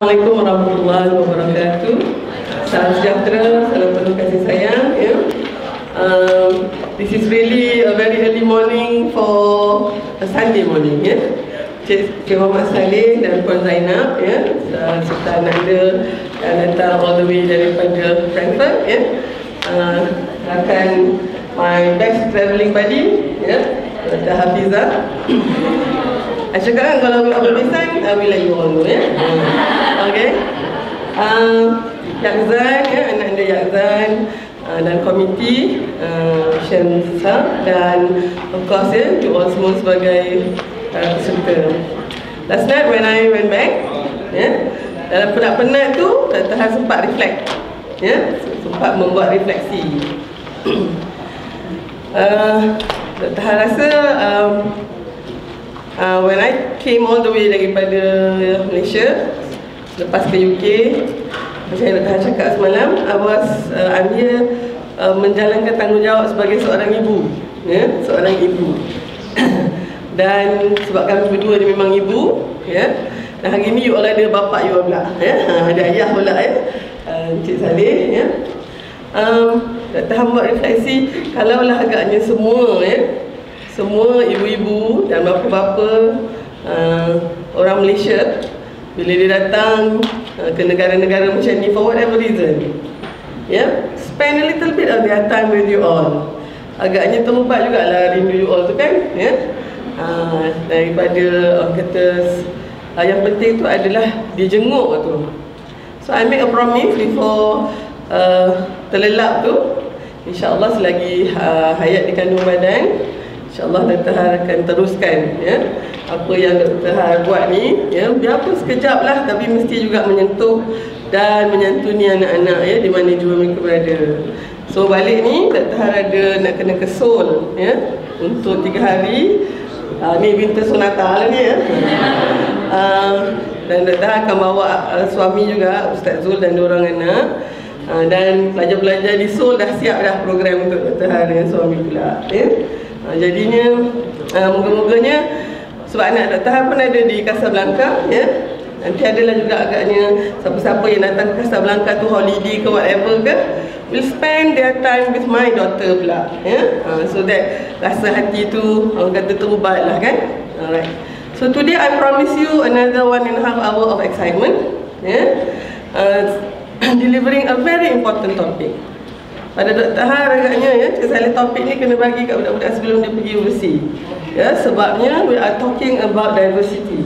Assalamualaikum warahmatullahi wabarakatuh. Salam sejahtera, salam penuh kasih sayang. Ya. Um, this is really a very early morning for a Sunday morning. Ya. Cik, Cik Muhammad Saleh dan Puan Zainab ya, uh, serta dia yang datang all the way daripada Frankfurt. Ya. Uh, akan my best travelling buddy, ya, Dr. Hafizah. I cakap kan kalau awak berpesan, I will let you all know ya. Okay. Um, Yakzan, ya, anak dia Yakzan uh, dan komiti uh, Shen Sisa dan of course ya, you all semua sebagai uh, peserta. Last night when I went back, ya, dalam penat-penat tu, Tahan sempat reflect. Ya, sempat membuat refleksi. uh, Tahan rasa um, uh, when I came all the way daripada Malaysia lepas ke UK macam yang Dr. cakap semalam I was, uh, I'm here uh, menjalankan tanggungjawab sebagai seorang ibu ya, seorang ibu dan sebab kami berdua ni memang ibu ya, dan hari ni you all ada bapa you all pula ya, ada ayah pula ya, uh, Encik Saleh ya. um, Dr. Buat refleksi kalaulah agaknya semua ya, semua ibu-ibu dan bapa-bapa uh, orang Malaysia bila dia datang uh, ke negara-negara macam ni for whatever reason yeah, spend a little bit of their time with you all agaknya terubat jugalah rindu you all tu kan yeah? uh, daripada orang kata uh, yang penting tu adalah dia jenguk tu so I make a promise before uh, terlelap tu InsyaAllah selagi uh, hayat di kandung badan InsyaAllah Dr. Har akan teruskan ya, Apa yang Dr. Har buat ni ya, Biarpun sekejap lah Tapi mesti juga menyentuh Dan menyantuni anak-anak ya, Di mana juga mereka berada So balik ni Dr. Har ada nak kena ke Seoul ya, Untuk tiga hari uh, Ni winter sonata lah ni ya. uh, Dan Dr. Har akan bawa uh, suami juga Ustaz Zul dan orang anak uh, Dan pelajar-pelajar di Seoul dah siap dah program untuk Dr. Har dengan suami pula ya. Ha, jadinya uh, moga-moganya sebab anak. Han pun ada di Casablanca ya. Nanti adalah juga agaknya siapa-siapa yang datang ke Casablanca tu holiday ke whatever ke will spend their time with my daughter pula ya. Uh, so that rasa hati tu orang kata terubat lah kan. Alright. So today I promise you another one and a half hour of excitement ya. Uh, delivering a very important topic. Pada Dr. Har agaknya ya, saya topik ni kena bagi kat budak-budak sebelum dia pergi overseas. Ya, sebabnya we are talking about diversity.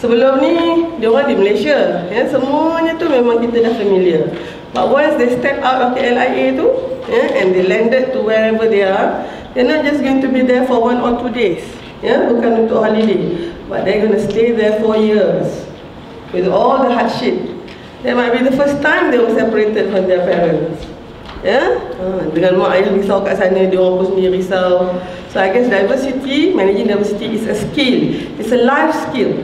Sebelum ni dia orang di Malaysia, ya, semuanya tu memang kita dah familiar. But once they step out of the LIA tu, ya, and they landed to wherever they are, they're not just going to be there for one or two days. Ya, bukan untuk holiday. But they're going to stay there for years. With all the hardship. That might be the first time they were separated from their parents ya? Ha, dengan mak ayah risau kat sana dia orang pun sendiri risau. So I guess diversity managing diversity is a skill. It's a life skill.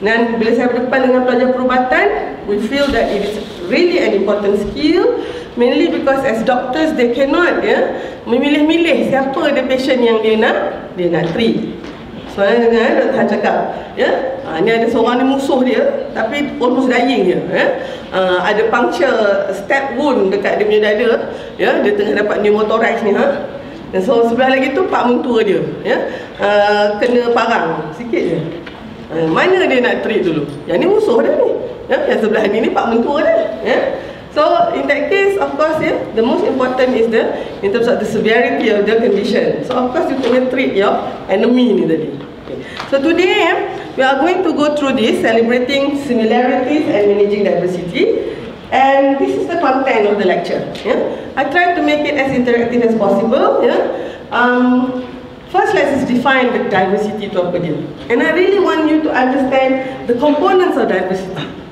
Dan bila saya berdepan dengan pelajar perubatan we feel that it is really an important skill mainly because as doctors they cannot ya memilih-milih siapa the patient yang dia nak dia nak treat Soalnya kan, Dr. Han cakap, ya, ha, ni ada seorang ni musuh dia, tapi almost dying dia, ya. Uh, ada puncture step wound dekat dia punya dada, ya, dia tengah dapat pneumothorax ni, ha. Dan so sebelah lagi tu pak mentua dia, ya. Uh, kena parang sikit je. Uh, mana dia nak treat dulu? Yang ni musuh dia ni. Ya, yang sebelah ni ni pak mentua dia, ya. So in that case, of course, yeah, the most important is the in terms of the severity of the condition. So of course, you can treat your enemy ni tadi. Okay. So today, yeah, we are going to go through this, celebrating similarities and managing diversity. And this is the content of the lecture. Yeah, I tried to make it as interactive as possible. Yeah, um, first let's define the diversity to apa dia. And I really want you to understand the components of diversity.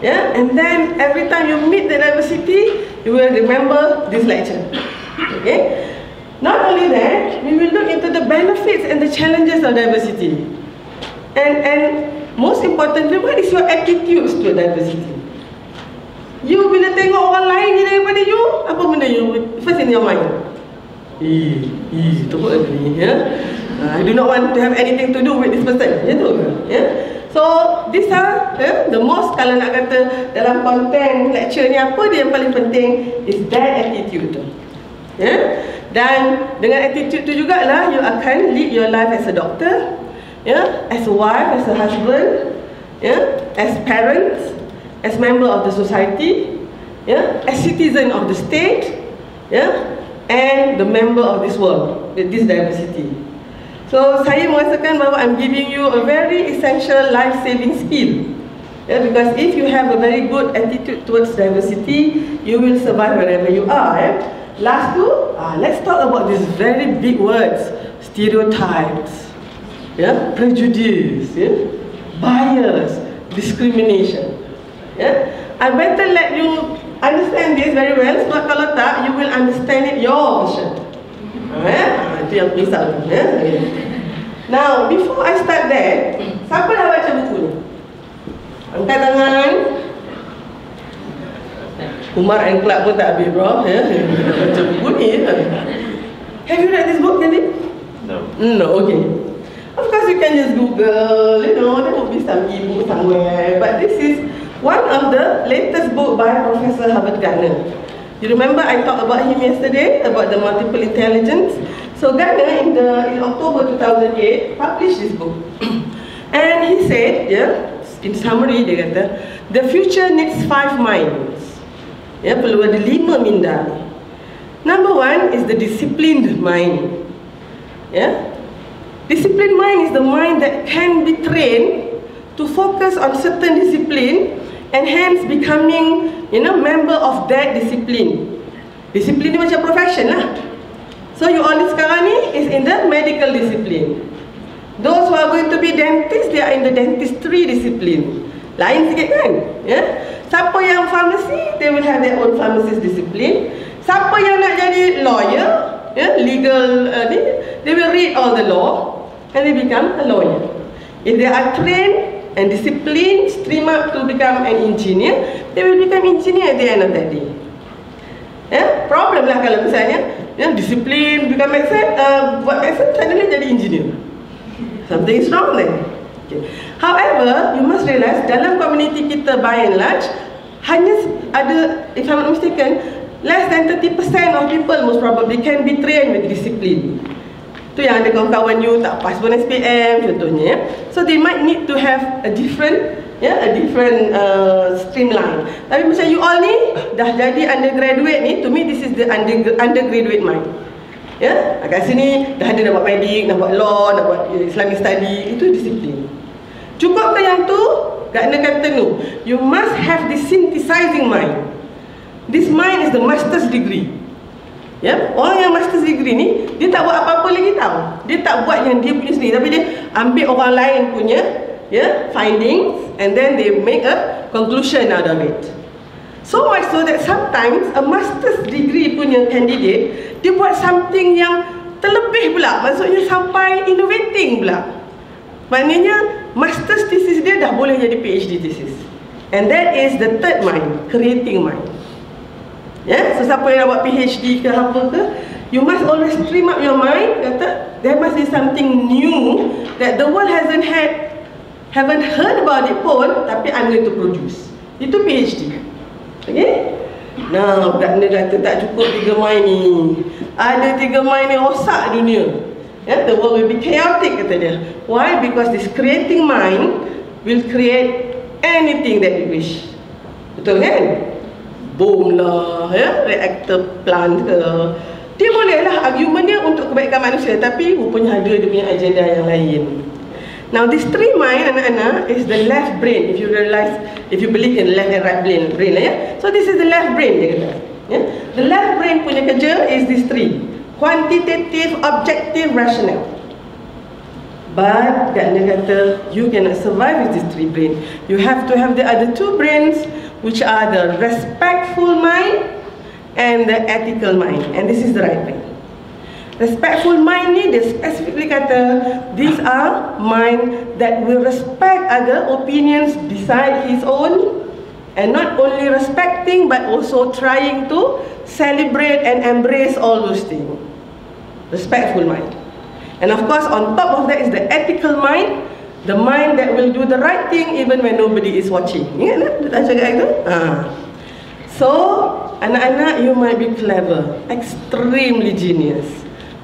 Yeah, and then every time you meet the diversity, you will remember this lecture. Okay. Not only that, we will look into the benefits and the challenges of diversity. And and most importantly, what is your attitudes to diversity? You bila tengok orang lain ni daripada you, apa benda you first in your mind? Eh, eh, apa ni, ya? I do not want to have anything to do with this person, ya tu, ya? So, these are eh, the most kalau nak kata dalam konten lecture ni apa dia yang paling penting is that attitude tu. Yeah? Dan dengan attitude tu jugalah you akan lead your life as a doctor, yeah? as a wife, as a husband, yeah? as parents, as member of the society, yeah? as citizen of the state, yeah? and the member of this world, this diversity. So saya merasakan bahawa I'm giving you a very essential life-saving skill. Yeah, because if you have a very good attitude towards diversity, you will survive wherever you are. Yeah? Last two, uh, let's talk about these very big words, stereotypes, yeah? prejudice, yeah? bias, discrimination. Yeah? I better let you understand this very well, sebab kalau tak, you will understand it your version. Eh? Itu yang risau eh? Now, before I start that Siapa dah baca buku ni? Angkat tangan Umar and Clark pun tak habis bro ya? Baca buku ni ya? Have you read this book Jadi? No. No, okay Of course you can just google You know, there will be some e-book somewhere But this is one of the latest book by Professor Harvard Gardner You remember I talked about him yesterday about the multiple intelligence. So Gardner in the in October 2008 published this book, and he said, yeah, in summary dia kata, the future needs five minds. Yeah, perlu ada lima minda. Number one is the disciplined mind. Yeah, disciplined mind is the mind that can be trained to focus on certain discipline and hence becoming you know member of that discipline. Discipline ni macam profession lah. So you all sekarang ni is in the medical discipline. Those who are going to be dentist they are in the dentistry discipline. Lain sikit kan yeah? siapa yang pharmacy they will have their own pharmacist discipline. Siapa yang nak jadi lawyer yeah? legal uh, ni they will read all the law and they become a lawyer. If they are trained and discipline stream up to become an engineer, they will become engineer at the end of that day. Yeah, problem lah kalau misalnya yeah, disiplin become medicine, uh, buat medicine suddenly jadi engineer. Something is wrong there. Okay. However, you must realize dalam community kita by and large hanya ada, if I'm not mistaken, less than 30% of people most probably can be trained with discipline. Tu yang ada kawan-kawan you tak pas pun SPM contohnya ya. So they might need to have a different yeah, a different uh, streamline. Tapi macam you all ni dah jadi undergraduate ni, to me this is the under, undergraduate mind. Ya, yeah? kat sini dah ada nak buat medik, nak buat law, nak buat Islamic study, itu disiplin. Cukup ke yang tu? Nak kata no. You must have this synthesizing mind. This mind is the master's degree. Ya, orang yang master's degree ni dia tak buat apa-apa lagi tahu. Dia tak buat yang dia punya sendiri tapi dia ambil orang lain punya ya findings and then they make a conclusion out of it. So much so that sometimes a master's degree punya candidate dia buat something yang terlebih pula. Maksudnya sampai innovating pula. Maknanya master's thesis dia dah boleh jadi PhD thesis. And that is the third mind, creating mind. Ya, yeah? so siapa yang buat PhD ke apa ke, you must always stream up your mind kata there must be something new that the world hasn't had haven't heard about it pun tapi I'm going to produce. Itu PhD. Okay? Nah, budak ni kata tak cukup tiga mind ni. Ada tiga mind ni rosak dunia. Yeah, the world will be chaotic kata dia. Why? Because this creating mind will create anything that you wish. Betul kan? Bom lah, ya, reactor plant ke. Dia boleh lah argument dia untuk kebaikan manusia tapi rupanya ada dia punya agenda yang lain. Now this three mind anak-anak is the left brain if you realize if you believe in left and right brain brain lah ya. So this is the left brain dia kata. Ya. The left brain punya kerja is this three. Quantitative, objective, rational. But dia kata you cannot survive with this three brain. You have to have the other two brains which are the respectful mind and the ethical mind. And this is the right way. Respectful mind ni dia specifically kata these are mind that will respect other opinions beside his own and not only respecting but also trying to celebrate and embrace all those things. Respectful mind. And of course on top of that is the ethical mind The mind that will do the right thing even when nobody is watching. Ingat tak? Dia cakap itu? Ha. So, anak-anak you might be clever, extremely genius.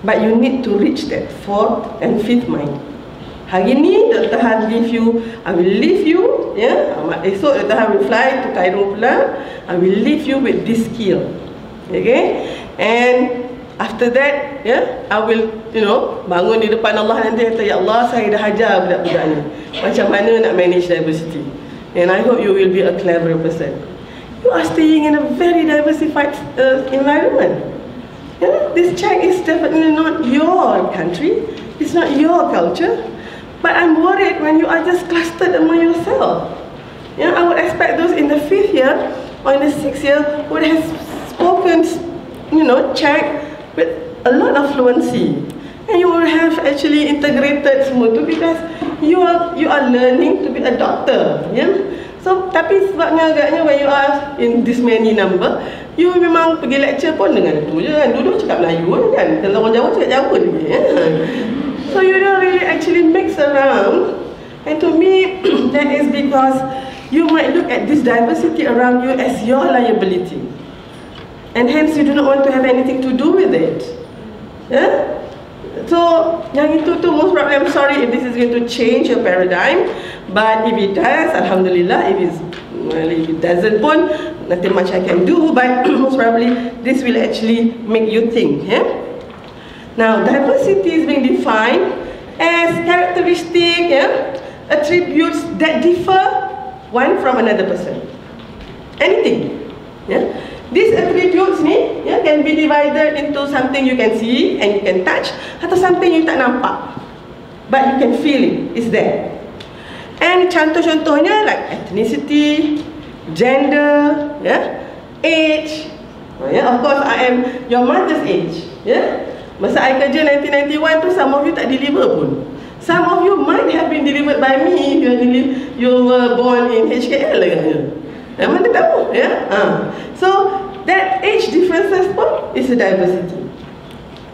But you need to reach that fourth and fifth mind. Hari ni Dr. Han leave you, I will leave you. Yeah? Esok Dr. Han will fly to Cairo pula. I will leave you with this skill. Okay? And after that, ya, yeah, I will, you know, bangun di depan Allah nanti kata, Ya Allah, saya dah hajar budak-budak ni. Macam mana nak manage diversity. And I hope you will be a clever person. You are staying in a very diversified uh, environment. Yeah, this Czech is definitely not your country. It's not your culture. But I'm worried when you are just clustered among yourself. You know, I would expect those in the fifth year or in the sixth year would have spoken, you know, Czech with a lot of fluency. And you will have actually integrated semua tu because you are you are learning to be a doctor. Yeah? So, tapi sebabnya agaknya when you are in this many number, you memang pergi lecture pun dengan tu je kan. Dulu cakap Melayu kan. Kalau orang Jawa cakap Jawa lagi. Yeah? So you don't really actually mix around. And to me, that is because you might look at this diversity around you as your liability. And hence you do not want to have anything to do with it. Yeah? So, yang itu tu most probably, I'm sorry if this is going to change your paradigm. But if it does, Alhamdulillah, if, it's, well, if it doesn't pun, nothing much I can do. But most probably, this will actually make you think. Yeah? Now, diversity is being defined as characteristic, yeah, attributes that differ one from another person. Anything. Yeah. These attributes ni yeah, can be divided into something you can see and you can touch atau something you tak nampak. But you can feel it, it's there. And contoh-contohnya like ethnicity, gender, yeah, age. Yeah, of course I am your mother's age. Yeah. Masa I kerja 1991 tu some of you tak deliver pun. Some of you might have been delivered by me you, you were born in HKL agaknya. Yang mana tahu, ya? Yeah? Ha. So, that age differences pun is a diversity.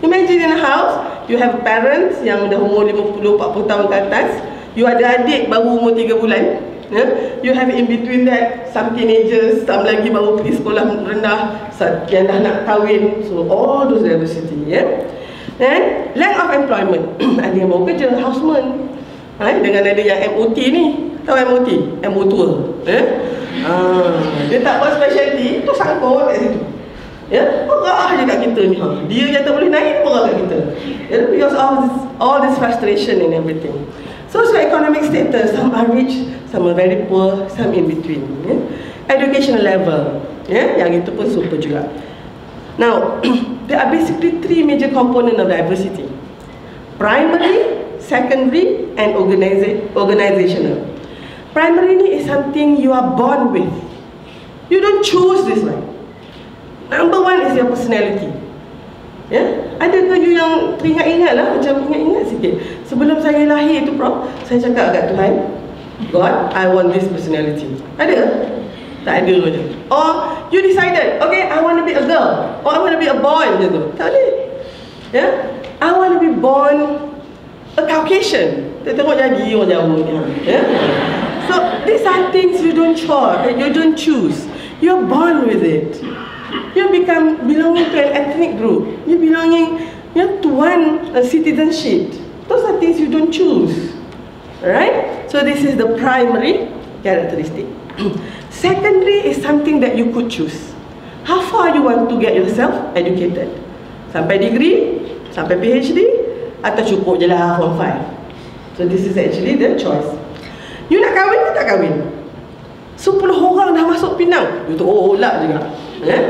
Imagine in a house, you have parents yang dah umur 50-40 tahun ke atas, you ada adik baru umur 3 bulan, yeah? you have in between that some teenagers, some lagi baru pergi sekolah rendah, yang dah nak kahwin, so all those diversity, yeah? Then, lack of employment. ada yang mau kerja, houseman. Ha, dengan ada yang MOT ni. Tahu MOT? MO tua. Eh? Ha, dia tak buat specialty, tu sangkut kat situ. Ya, perah je kat kita ni. Dia yang tak boleh naik, perah kat kita. Ya, because all this, all this frustration and everything. Socio-economic status, some are rich, some are very poor, some in between. Ya. Educational level, ya, yang itu pun super juga. Now, there are basically three major components of diversity. Primary, secondary, and organiza organizational. Primary is something you are born with. You don't choose this one. Number one is your personality. Ya, ada ke you yang teringat-ingat lah, macam ingat-ingat sikit. Sebelum saya lahir itu, Prof, saya cakap kat Tuhan, God, I want this personality. Ada? Tak ada macam Or you decided Okay I want to be a girl Or I want to be a boy macam tu Tak boleh yeah? I want to be born A Caucasian tengok jadi orang Jawa ni yeah? So these are things you don't choose You don't choose You're born with it You become belonging to an ethnic group You belonging you know, to one uh, citizenship Those are things you don't choose Right? So this is the primary characteristic Secondary is something that you could choose. How far you want to get yourself educated? Sampai degree? Sampai PhD? Atau cukup je lah form 5? So this is actually the choice. You nak kahwin ke tak kahwin? Sepuluh orang dah masuk Pinang. You tu oh, lah juga. Eh?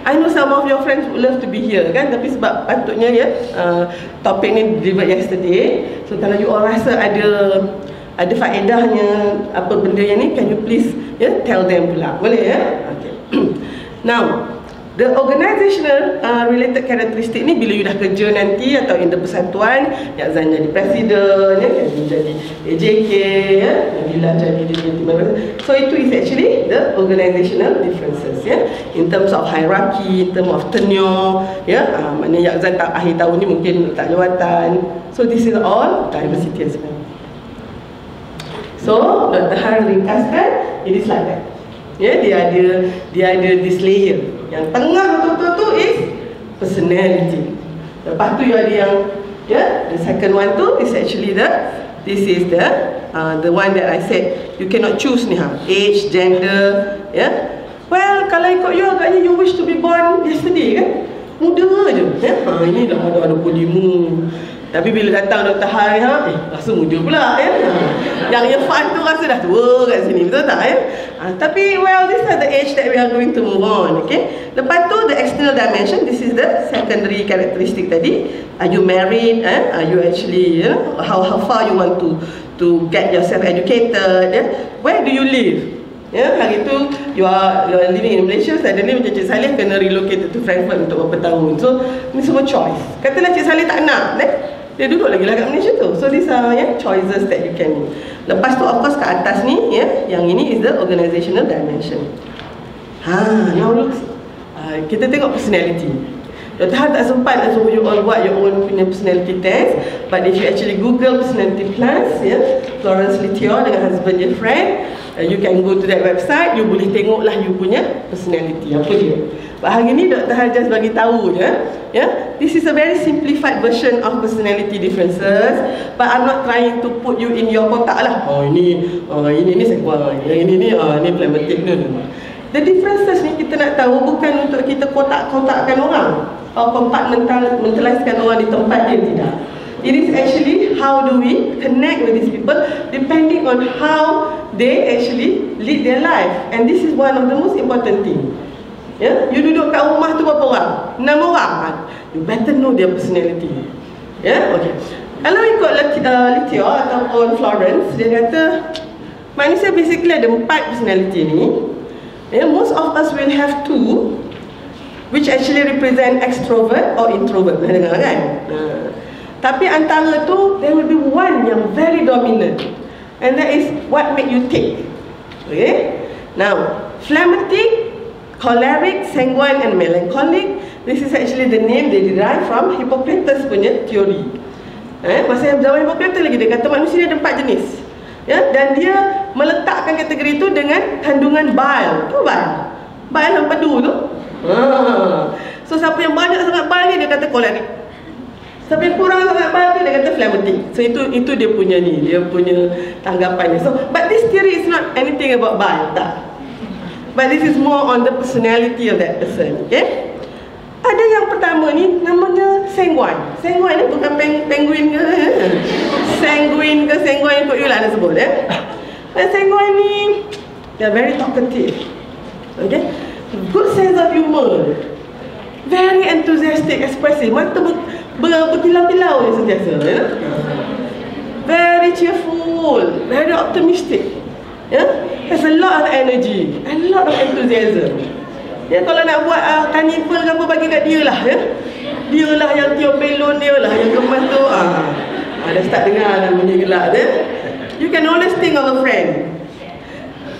I know some of your friends would love to be here kan tapi sebab patutnya ya uh, topik ni delivered yesterday so kalau you all rasa ada ada faedahnya apa benda yang ni can you please ya yeah, tell them pula boleh ya okay. now the organizational uh, related characteristic ni bila you dah kerja nanti atau in the persatuan ya Zan jadi presiden ya jadi AJK ya bila jadi deputy member so itu is actually the organizational differences ya in terms of hierarchy in terms of tenure ya uh, mana ya Zan tak akhir tahun ni mungkin tak jawatan so this is all diversity as well So, Dr. Han ringkaskan, it is like that. Ya, yeah, dia ada dia ada this layer. Yang tengah betul-betul tu is personality. Lepas tu you ada yang ya, yeah, the second one tu is actually the this is the uh, the one that I said you cannot choose ni ha. Age, gender. Yeah. Well, kalau ikut you agaknya you wish to be born yesterday kan? Muda je. Ya, ha, ini dah ada ada podium. Tapi bila datang Dr. Hai ha, eh, rasa muda pula ya. Yang yang fun tu rasa dah tua kat sini, betul tak ya? Ha, tapi well, this is the age that we are going to move on, okay? Lepas tu the external dimension, this is the secondary characteristic tadi. Are you married? Eh? Are you actually, you know, how how far you want to to get yourself educated? Yeah? Where do you live? Ya, yeah, hari tu you are, you are living in Malaysia, suddenly macam Cik Salih kena relocate to Frankfurt untuk beberapa tahun. So, ni semua choice. Katalah Cik Salih tak nak, eh? Dia duduk lagi lah kat Malaysia tu so these are yeah, choices that you can lepas tu of course kat atas ni yeah, yang ini is the organizational dimension ha now look uh, kita tengok personality Dr. Han tak sempat nak suruh you all buat your own punya personality test but if you actually google personality plus yeah, Florence Litio dengan husband dia friend uh, you can go to that website you boleh tengok lah you punya personality apa dia But hari ni Dr. Han just bagi tahu je yeah? This is a very simplified version of personality differences But I'm not trying to put you in your kotak lah Oh ini, oh, ini ni sekuang Yang ini ni, oh, ini phlegmatic no, no. The differences ni kita nak tahu bukan untuk kita kotak-kotakkan orang Atau kompartmentaliskan orang di tempat dia, tidak It is actually how do we connect with these people depending on how they actually lead their life and this is one of the most important thing Ya, you duduk kat rumah tu berapa orang? Enam orang. You better know their personality. Ya, yeah? okay. Kalau ikut uh, Litio ataupun Florence, dia kata manusia basically ada empat personality ni. Yeah, most of us will have two, which actually represent extrovert or introvert. Dengar kan? Uh. Tapi antara tu, there will be one yang very dominant. And that is what make you tick. Okay? Now, phlegmatic Choleric, sanguine and melancholic This is actually the name they derive from Hippocrates punya teori eh, Masa yang zaman Hippocrates lagi Dia kata manusia ada empat jenis ya? Dan dia meletakkan kategori itu dengan kandungan bile Tu bile Bile yang padu tu ha. So siapa yang banyak sangat bile ni Dia kata choleric Yang kurang sangat tu Dia kata phlegmatic So itu itu dia punya ni Dia punya tanggapannya So but this theory is not anything about bile Tak But this is more on the personality of that person. Okay? Ada yang pertama ni namanya sanguine. Sanguine ni bukan peng penguin ke? sanguine ke sanguine kot you lah nak sebut eh. Dan sanguine ni they are very talkative. Okay? Good sense of humor. Very enthusiastic, expressive. Mata ber, ber, berkilau-kilau ni sentiasa. Ya? Very cheerful. Very optimistic. Ya? Has a lot of energy a lot of enthusiasm. Ya, kalau nak buat uh, carnival apa bagi kat dia lah ya. Dia lah yang tiup belon dia lah yang kemas tu. Ah, ah dah start dengar dah bunyi gelak ya. You can always think of a friend.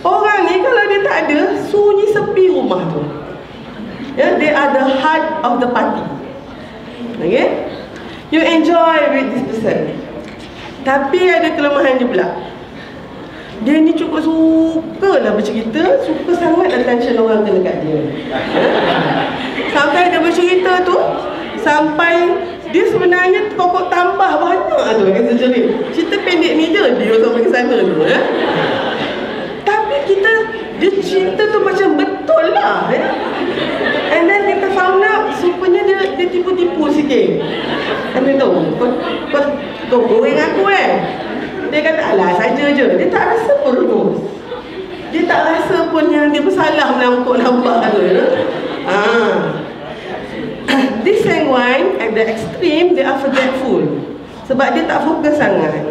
Orang ni kalau dia tak ada, sunyi sepi rumah tu. Ya, they are the heart of the party. Okay? You enjoy with this person. Tapi ada kelemahan dia pula dia ni cukup suka lah bercerita suka sangat attention orang kena kat dia sampai dia bercerita tu sampai dia sebenarnya pokok tambah banyak tu kata jerit cerita pendek ni je dia sampai ke sana tu eh? tapi kita dia cerita tu macam betul lah eh? and then kita found out supaya dia, dia tipu-tipu sikit and dia tahu kau, kau, goreng aku eh dia kata alah saja je dia tak rasa pun dia tak rasa pun yang dia bersalah menampak nampak tu ya? ah. this sanguine at the extreme they are forgetful sebab dia tak fokus sangat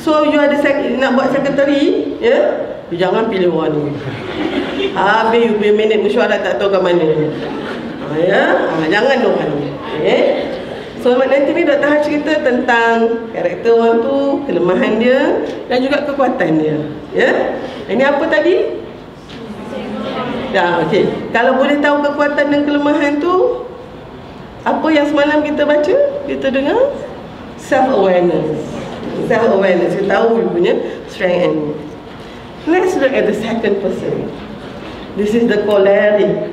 so you ada nak buat secretary ya yeah? you jangan pilih orang ni habis you punya minit mesyuarat tak tahu ke mana ah, ya ah, jangan orang ni okay? So nanti ni Dr. Ha cerita tentang karakter orang tu, kelemahan dia dan juga kekuatan dia. Ya? Ini apa tadi? Ya, okey. Kalau boleh tahu kekuatan dan kelemahan tu, apa yang semalam kita baca, kita dengar self awareness. Self awareness, kita tahu you punya strength and Let's look at the second person. This is the choleric.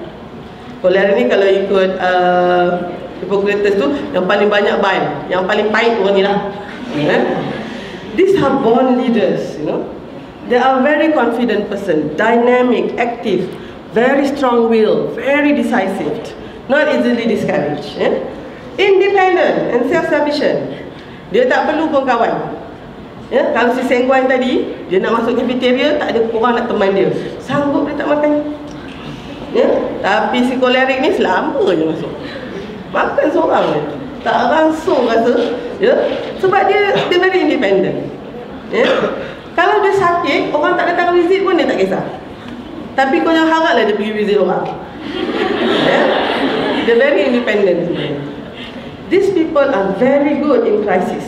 Choleric ni kalau ikut uh, Hippocrates tu yang paling banyak bile, yang paling pahit orang ni lah. Yeah? These are born leaders, you know. They are very confident person, dynamic, active, very strong will, very decisive, not easily discouraged. Yeah? Independent and self-sufficient. Dia tak perlu pun kawan. Ya, kalau si Sengguan tadi, dia nak masuk cafeteria, tak ada orang nak teman dia. Sanggup dia tak makan. Ya, tapi si kolerik ni selama je masuk. Makan seorang je. Tak langsung rasa. Ya, sebab dia dia very independent. Ya. Kalau dia sakit, orang tak datang visit pun dia tak kisah. Tapi kau jangan haraplah dia pergi visit orang. Ya. Dia very independent. These people are very good in crisis.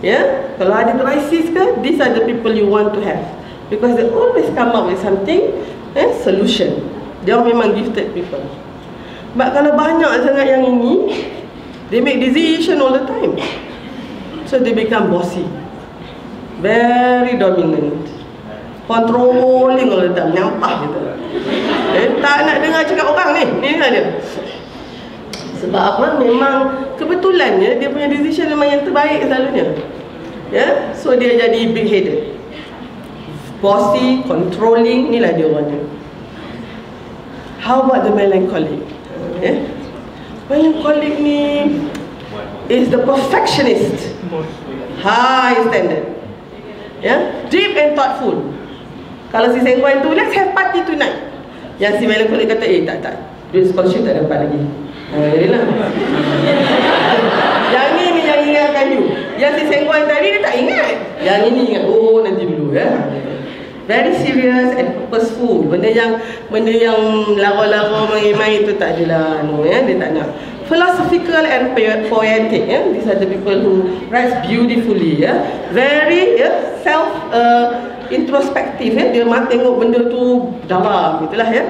Yeah? kalau ada krisis ke, these are the people you want to have because they always come up with something, eh, solution. Dia memang gifted people. But kalau banyak sangat yang ini, they make decision all the time. So they become bossy, very dominant, controlling all the time, nyampah gitu. Eh, tak nak dengar cakap orang ni, ni lah dia. Sebab apa? Memang kebetulannya dia punya decision memang yang terbaik selalunya. Ya, yeah? so dia jadi big headed. Bossy, controlling, inilah dia orangnya. How about the melancholic? Yeah? Melancholic ni is the perfectionist. High standard. Yeah? Deep and thoughtful. Kalau si Sengguan tu, let's have party tonight. Yang si melancholic kata, eh tak tak. Duit scholarship tak dapat lagi. Alhamdulillah. yang ni ni yang ingatkan you. Yang si Sengguan tadi dia tak ingat. Yang ini ingat. Oh nanti dulu ya. Very serious and purposeful. Benda yang benda yang lara-lara main-main tu tak adalah anu ya, dia tak nak. Philosophical and poetic ya. These are the people who writes beautifully ya. Very ya, self uh, introspective ya. Dia mah tengok benda tu dalam gitulah ya.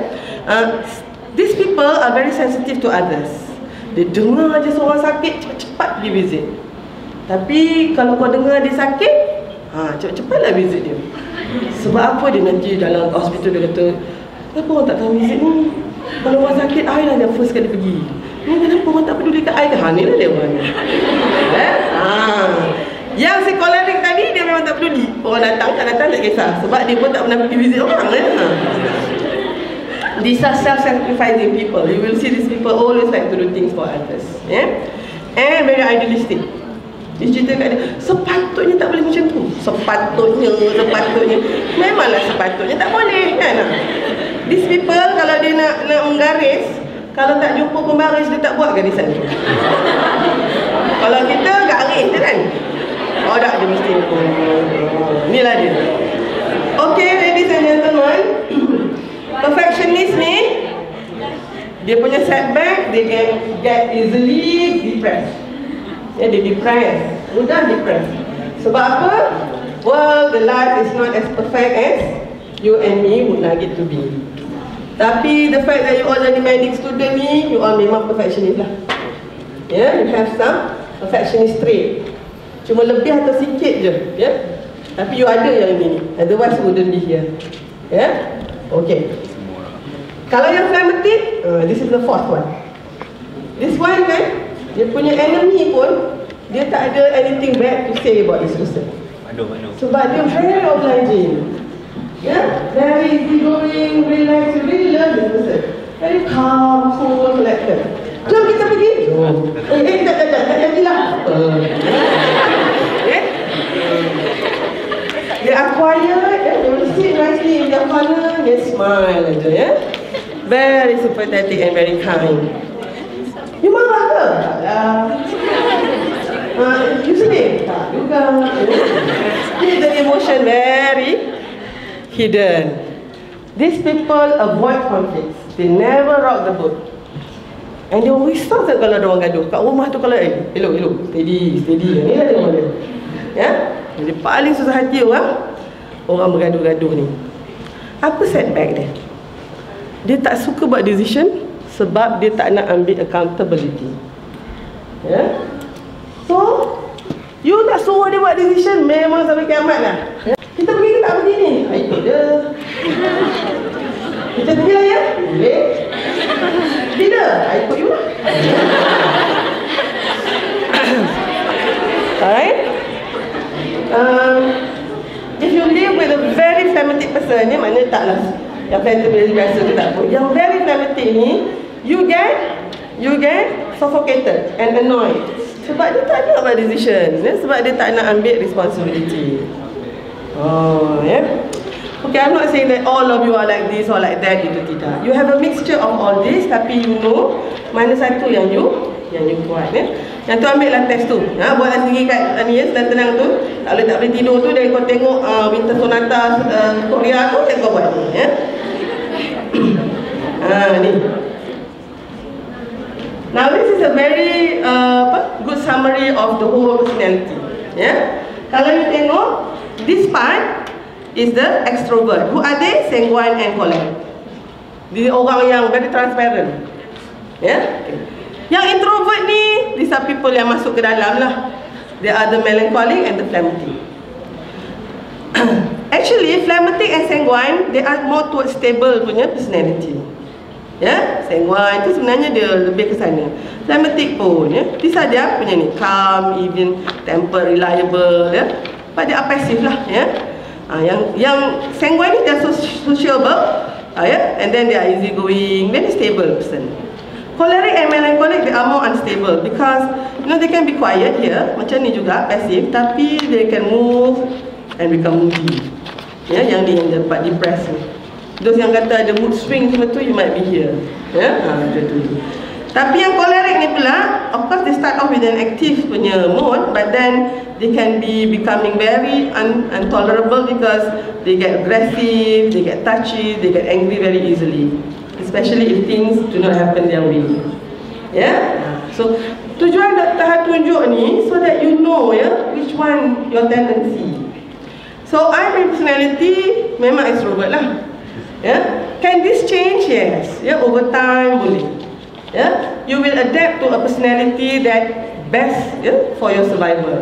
Uh, These people are very sensitive to others. Dia dengar je seorang sakit, cepat-cepat pergi visit. Tapi kalau kau dengar dia sakit, ha, cepat-cepatlah visit dia. Sebab apa dia nanti dalam hospital dia kata, kenapa orang tak tahu visit ni? Kalau orang sakit, I lah yang first kali pergi. Ni kenapa orang tak peduli kat I? Ha, ni lah dia orang. Eh? Ha. Yang kolerik tadi, dia memang tak peduli. Orang datang, tak datang, tak kisah. Sebab dia pun tak pernah pergi visit orang. Eh? Ha. These are self-sacrificing people. You will see these people always like to do things for others. Yeah? And very idealistic. Dia cerita kat dia, sepatutnya tak boleh macam tu. Sepatutnya, sepatutnya. Memanglah sepatutnya tak boleh kan? These people kalau dia nak nak menggaris, kalau tak jumpa pembaris dia tak buat garisan tu. kalau kita garis je kan? Oh tak, dia mesti. Inilah dia. Okay, ladies and gentlemen. Perfectionist ni dia punya setback dia can get easily depressed. Dia depressed. Mudah depressed. Sebab apa? Well the life is not as perfect as you and me would like it to be. Tapi the fact that you all jadi medic student ni you all memang perfectionist lah. Yeah, you have some perfectionist trait. Cuma lebih atau sikit je yeah? tapi you ada yang ini otherwise you wouldn't be here. Yeah? okay kalau yang phlegmatic, uh, this is the fourth one. This one kan, dia punya enemy pun, dia tak ada anything bad to say about this person. Aduh, aduh. Sebab dia very obliging. Yeah, very easygoing, relaxed, you really love this person. Very calm, cool, collected. Jom kita pergi. Jom. Eh, eh, tak, tak, tak, tak jadilah. Uh. yeah? They are quiet, yeah? they will sit nicely in their corner, they smile aja, yeah? Very sympathetic and very kind. You marah ke? Tak uh, You sedih? Tak juga. the emotion very hidden. These people avoid conflicts. They never rock the boat. And they always start kalau ada orang gaduh. Kat rumah tu kalau, eh, hello, hello, steady, steady. Ni lah dia orang dia. Ya? Jadi paling susah hati orang, orang bergaduh-gaduh ni. Apa setback dia? Dia tak suka buat decision sebab dia tak nak ambil accountability. Ya. Yeah? So, you nak suruh dia buat decision memang sampai kiamat lah. Ya? Kita pergi ke tak pergi ni? Ikut je. Kita pergi lah ya? Boleh. Tidak, I ikut you lah. Alright. Um, if you live with a very phlegmatic person, ni mana taklah yang phlegmatic biasa tu tak apa. Yang very phlegmatic ni, you get you get suffocated and annoyed. Sebab dia tak buat decision. Ya? Sebab dia tak nak ambil responsibility. Oh. Yeah? Okay, I'm not saying that all of you are like this or like that, itu tidak. You have a mixture of all this, tapi you know mana satu yang you yang you kuat. Ya? Yang tu ambil lah test tu. Ha, buatlah sendiri kat ni ya, tenang tu. Tak boleh tak boleh tidur tu, dan kau tengok uh, Winter Sonata uh, Korea tu, dan kau buat. Ya? Ha, ni. Now this is a very uh, good summary of the whole personality. Yeah. Kalau you tengok, this part is the extrovert. Who are they? Sanguine and choleric. Dia orang yang very transparent. Yeah. Okay. Yang introvert ni, these are people yang masuk ke dalam lah. They are the melancholic and the phlegmatic. Actually, phlegmatic and sanguine, they are more towards stable punya personality. Ya, sanguine itu sebenarnya dia lebih ke sana. Phlegmatic pun ya. Bisa dia punya ni calm, even temper, reliable ya. Dia passive lah ya. Ha, yang yang sanguine ni dia sociable ha, ya. And then are easy going, very stable person. Choleric and melancholic they are more unstable because you know they can be quiet here macam ni juga passive tapi they can move and become moody. Ya, yang ni yang dapat depressed. Those yang kata ada mood swing semua tu You might be here. Ya, ha, macam tu. Tapi yang choleric ni pula Of course they start off with an active punya mood But then They can be becoming very un intolerable Because they get aggressive They get touchy They get angry very easily. Especially if things do not happen their way. Yeah? So Tujuan Dr. tunjuk ni So that you know ya Which one your tendency. So I personality Memang extrovert lah Yeah, can this change? Yes. Yeah, over time boleh. Yeah, you will adapt to a personality that best yeah, for your survival.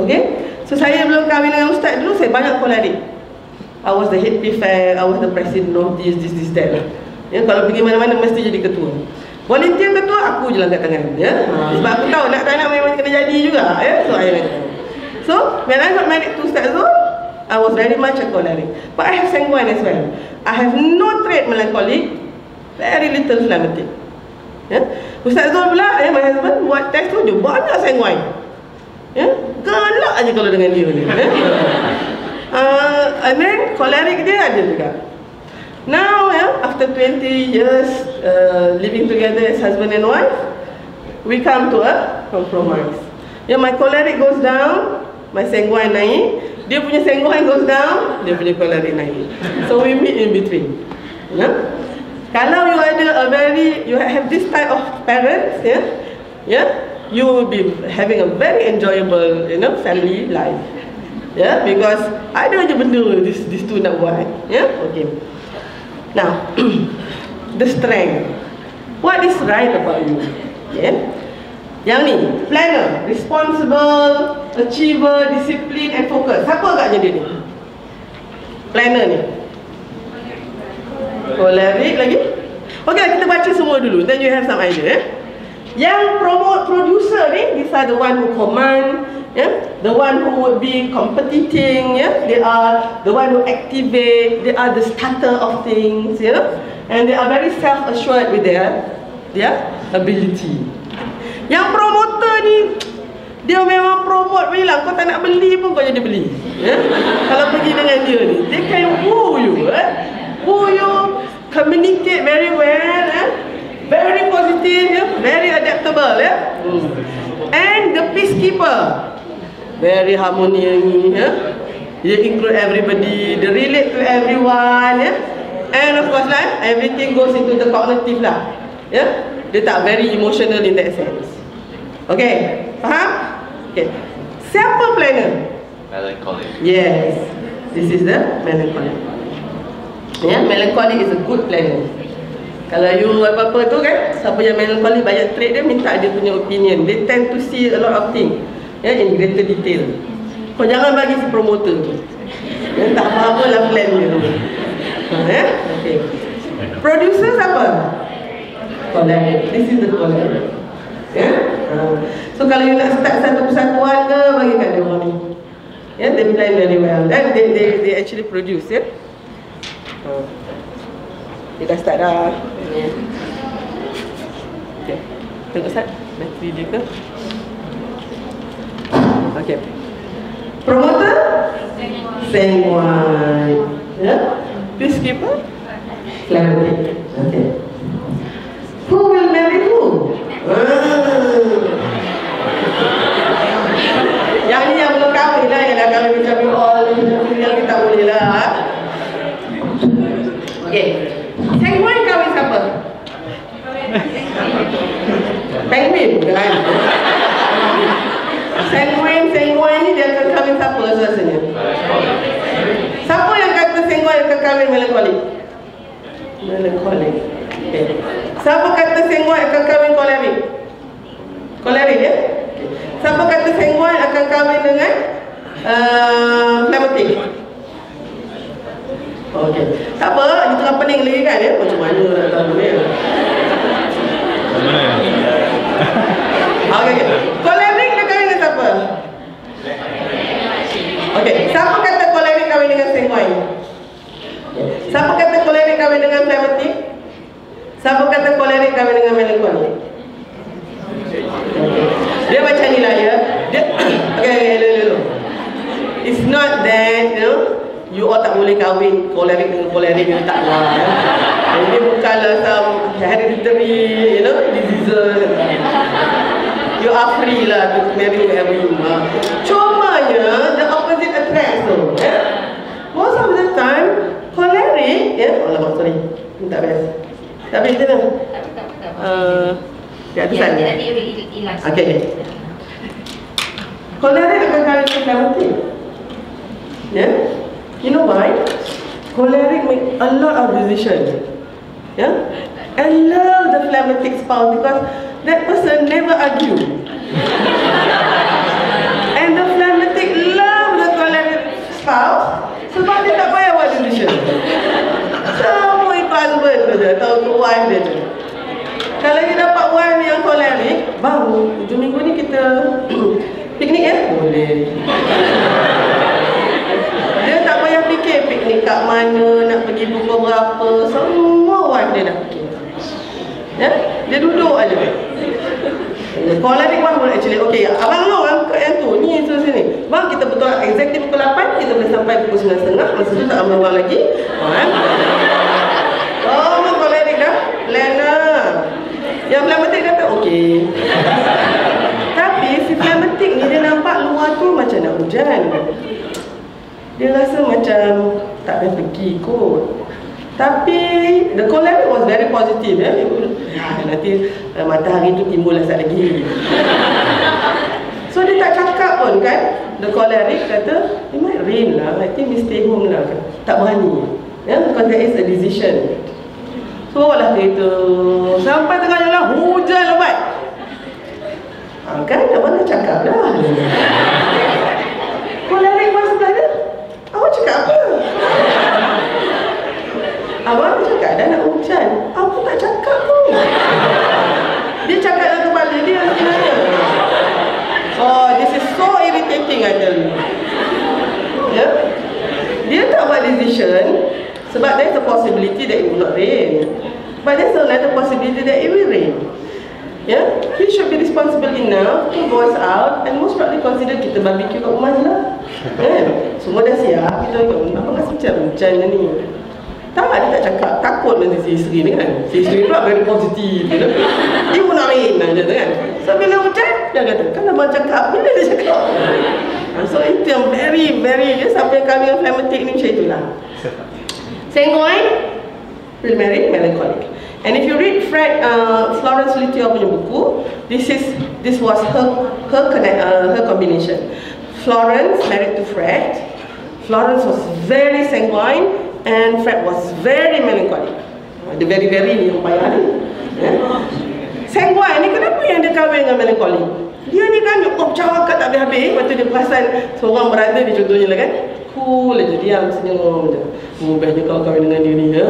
Okay. So saya belum kahwin dengan ustaz dulu saya banyak choleric. I was the head prefect, I was the president of this, this, this, that lah. Ya, kalau pergi mana-mana mesti jadi ketua. Volunteer ketua aku je langkat tangan. Ya, ha, sebab aku tahu nak tak nak memang kena jadi juga. Ya, so I So when I got married to Ustaz Zul, I was very much a choleric. But I have sanguine as well. I have no trait melancholic, very little phlegmatic. Ya? Ustaz Zul pula, eh, my husband buat test tu je, banyak sanguine. Ya? Galak aja kalau dengan dia ni. Ya? Uh, and then choleric dia ada juga. Now, yeah, after 20 years uh, living together as husband and wife, we come to a compromise. Yeah, my choleric goes down, my sanguine naik, dia punya senggohan goes down, dia punya choleric naik. So we meet in between. Ya? Kalau you ada a very, you have this type of parents, yeah, yeah, you will be having a very enjoyable, you know, family life. Yeah, because ada aja benda this this tu nak buat. Yeah? okay. Now, the strength. What is right about you? Yeah. Yang ni, planner, responsible, achiever, discipline and focus. Siapa agaknya dia ni? Planner ni. Choleric lagi? Okay, kita baca semua dulu. Then you have some idea. Eh? Yang promote producer ni, these are the one who command, yeah? the one who would be competing, yeah? they are the one who activate, they are the starter of things, know? and they are very self-assured with their, their ability. Yang promoter ni dia memang promote bilang kau tak nak beli pun kau jadi beli. Ya? Kalau pergi dengan dia ni, they can woo you, eh? Woo you, communicate very well, eh? Very positive, ya? very adaptable? Hmm. And the peacekeeper, very harmonious, ya? Dia include everybody, they relate to everyone, ya? And of course lah, everything goes into the cognitive lah, ya? Dia tak very emotional in that sense. Okay, faham? Okay. Siapa planner? Melancholic. Yes. This is the melancholic. Yeah, melancholic is a good planner. Kalau you apa-apa tu kan, siapa yang melancholic banyak trait dia minta dia punya opinion. They tend to see a lot of things yeah, in greater detail. Kau jangan bagi si promoter tu. Ya, tak apa-apa lah plan dia tu. Ha, ya? Okay. Producers apa? Choleric. This is the choleric. Ya? Ha. So kalau you nak start satu persatuan ke, bagi kat dia orang ni. Ya, they plan very well. And they, they, they actually produce, ya. Ha. Dia dah start dah. Okay. Tengok Ustaz, bateri dia ke? Okay. Promoter? Sengwai. Ya? Peacekeeper? Clarity. Okay. Who will marry who? Yang ni yang belum kahwin lah, yang dah kahwin macam you all, yang kita boleh lah. ha? Okay. Sengwai kahwin siapa? Penguin kan? Sengwai, Sengwai ni dia akan kahwin siapa rasanya? Siapa yang kata Sengwai akan kahwin melankolik? Melankolik. Okay. Siapa kata Sengwai akan kahwin kolerik? Kolerik ya? Okay. Siapa kata Sengwai akan kahwin dengan uh, Flematic? Okey. Tak apa, itu tengah pening lagi kan ya? Macam mana nak tahu ya? Okey, okey. Kolerik nak kahwin dengan siapa? Okey, siapa kata kolerik kahwin dengan Sengwai? Siapa kata kolerik kahwin dengan Flematic? Siapa kata kolerik kahwin dengan melankolik? Dia macam ni lah ya. Dia okay, dulu, dulu. It's not that, you know, you all tak boleh kahwin kolerik dengan kolerik ni tak lah. Ya. Ini bukanlah some hereditary, you know, diseases. You are free lah to marry whoever you want. Cumanya, the opposite attracts tu. Ya. Most of the time, choleric, ya, oh lama, sorry, tak best. Tak best je lah. Uh, di atas sana. hilang. Okey. Choleric akan dengan phlegmatic. Yeah? You know why? Choleric make a lot of decision. Yeah? And love the phlegmatic spouse because that person never argue. And the phlegmatic love the choleric spouse sebab dia tak payah buat decision. Kalau dia dapat wife yang choleric, baru hujung minggu ni kita piknik ya? Boleh. Dia tak payah fikir piknik kat mana, nak pergi pukul berapa, semua wife dia dah fikir. Ya? Dia duduk aja. Choleric one boleh actually, okay, abang no, angkat yang tu, ni, tu, sini. Bang, kita betul exactly pukul 8, kita boleh sampai pukul 9.30, masa tu tak ambil orang lagi. Kan? Oh, memang choleric dah. Plan lah. Yang phlegmatic kata, okay. Tapi si phlegmatic ni dia nampak luar tu macam nak hujan. Dia rasa macam tak payah pergi kot. Tapi the choleric was very positive ya. ya nanti uh, matahari tu timbul lagi lagi. So dia tak cakap pun kan. The choleric kata, it might rain lah. I think we stay home lah. Tak berani. Ya, because there is a decision. So lah kereta. Sampai tengah jalan hujan lebat. Kan? Abang dah cakap lah Kau lari ke sebelah dia. Awak cakap apa? Abang cakap dah nak hujan. Apa tak cakap pun. Dia cakap dalam kepala dia sebenarnya Oh this is so irritating I tell you. Ya? Dia tak buat decision sebab there's a possibility that it will not rain. But there's another possibility that it will rain. Yeah, he should be responsible enough to voice out and most probably consider kita barbecue kat rumah je lah. Kan? Semua dah siap, kita ikut, apa rasa macam hujan ni? Tak, dia tak cakap. Takut nanti si isteri ni kan. Si isteri pula very positif. You know? Dia pun nak rain macam tu kan. So bila hujan, dia kata, kan abang cakap, bila dia cakap? So itu yang very, very, dia sampai kami yang phlegmatic ni macam itulah. Sengoi will melancholic. And if you read Fred uh, Florence Litio punya this is this was her her connect, uh, her combination. Florence married to Fred. Florence was very sanguine and Fred was very melancholic. The very very ni yang. Yeah. Sanguine ni kenapa yang dia kahwin dengan melancholic? Dia ni kan oh cakap tak habis-habis Lepas tu dia perasan seorang berada ni contohnya lah kan. Cool aja diam senyum je. Oh bestnya kau kahwin dengan dia ni ya.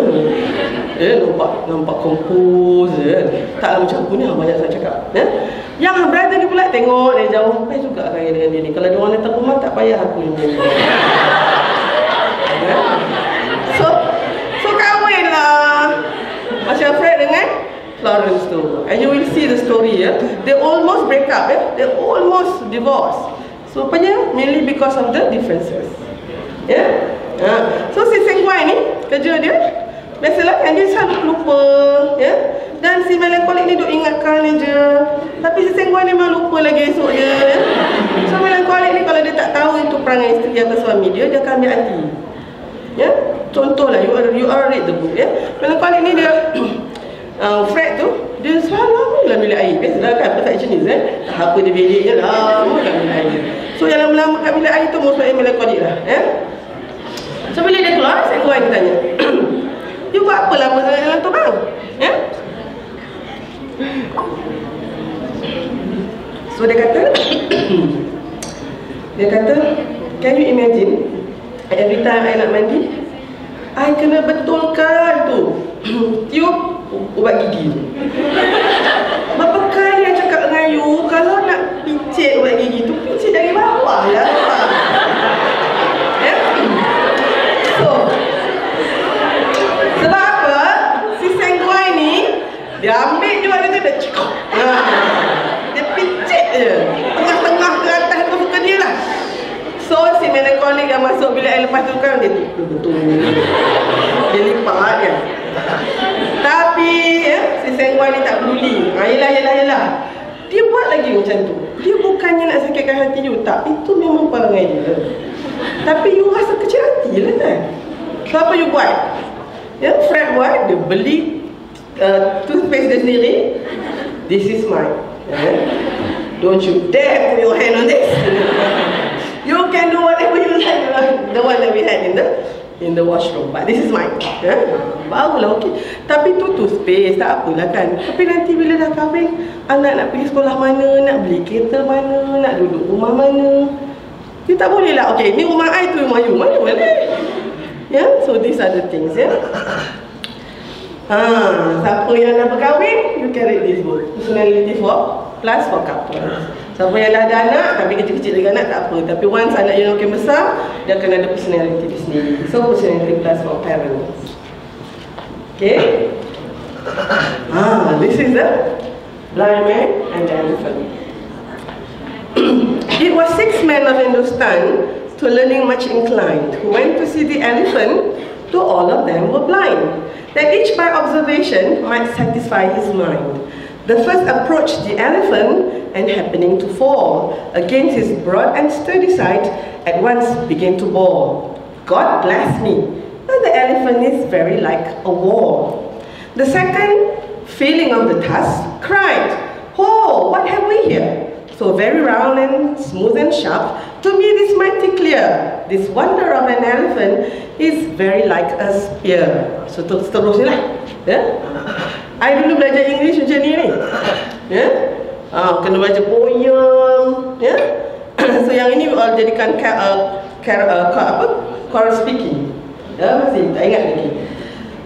Ya nampak nampak kompos je kan. Taklah macam aku ni ah, banyak saya cakap ya. Yang berada ni pula tengok dari jauh. Baik juga kahwin dengan dia ni. Kalau dia orang datang rumah tak payah aku ni ya? So So kahwin lah. Macam Fred dengan Florence tu. And you will see the story ya. They almost break up ya They almost divorce. So rupanya mainly because of the differences. Ya? Ha. So si Seng Guai ni Kerja dia Biasalah kan dia selalu lupa Ya? Dan si melankolik ni duk ingatkan je. Tapi si sengguan ni memang lupa lagi esok dia ya? So melankolik ni kalau dia tak tahu itu perangai isteri atau suami dia Dia akan ambil hati Ya? Contohlah you are, you are read the book ya? Melankolik ni dia uh, Fred tu Dia selalu lah bilik air. Biasalah kan perfectionist eh? Tak apa dia bilik je lah. Lama kat bilik air So yang lama-lama kat bilik air tu Maksudnya melankolik lah ya So bila dia keluar Sengguan ni tanya You buat apa lama sangat dalam tu bang? Ya? So dia kata Dia kata Can you imagine Every time I nak mandi I kena betulkan tu? Tiup ubat gigi. Tu Berapa kali I cakap dengan you Kalau nak picit ubat gigi tu Picit dari bawah ya? Yeah? So Sebab apa? Si Sengguai ni Dia ambil juga dia tu Dia cekok ha. Dia picit je. Tengah-tengah ke atas tu suka dia lah. So si melankolik yang masuk bilik air lepas tu kan Dia betul Dia lipat kan Tapi ya, si Sengguai ni tak peduli. Ha, Yelah yelah yelah. Dia buat lagi macam tu. Dia bukannya nak sakitkan hati you. Tak, itu memang perangai dia. Tapi you rasa kecil hati lah kan? So apa you buat? Ya, Fred buat, dia beli uh, toothpaste dia sendiri. This is mine. Yeah. Don't you dare put your hand on this. You can do whatever you like The one that we had in the in the washroom But this is mine yeah. Barulah okey Tapi tu toothpaste tak apalah kan Tapi nanti bila dah kahwin Anak nak pergi sekolah mana Nak beli kereta mana Nak duduk rumah mana You tak boleh lah Okay ni rumah I tu rumah you Mana boleh Yeah, so these are the things, yeah. Ha, siapa yang nak berkahwin, you can read this book. Personality for plus for couple. Siapa yang dah ada anak, tapi kecil-kecil lagi anak tak apa. Tapi once anak you makin besar, dia akan ada personality di sendiri. So personality plus for parents. Okay. Ah, this is the blind man and the elephant. It was six men of Hindustan to learning much inclined, who went to see the elephant, to all of them were blind, that each by observation might satisfy his mind. The first approached the elephant and happening to fall against his broad and sturdy side, at once began to bawl. God bless me, and the elephant is very like a wall. The second, feeling of the tusk, cried, Oh, what have we here? So very round and smooth and sharp, to me this mighty clear. This wonder of an elephant is very like a spear. So seterusnya lah. Ya? I dulu belajar English macam ni ni. Ya? Ah, kena baca poem. Ya? so yang ini uh, jadikan ka, uh, ka, uh, ka, apa? Choral speaking. Ya, masih tak ingat lagi.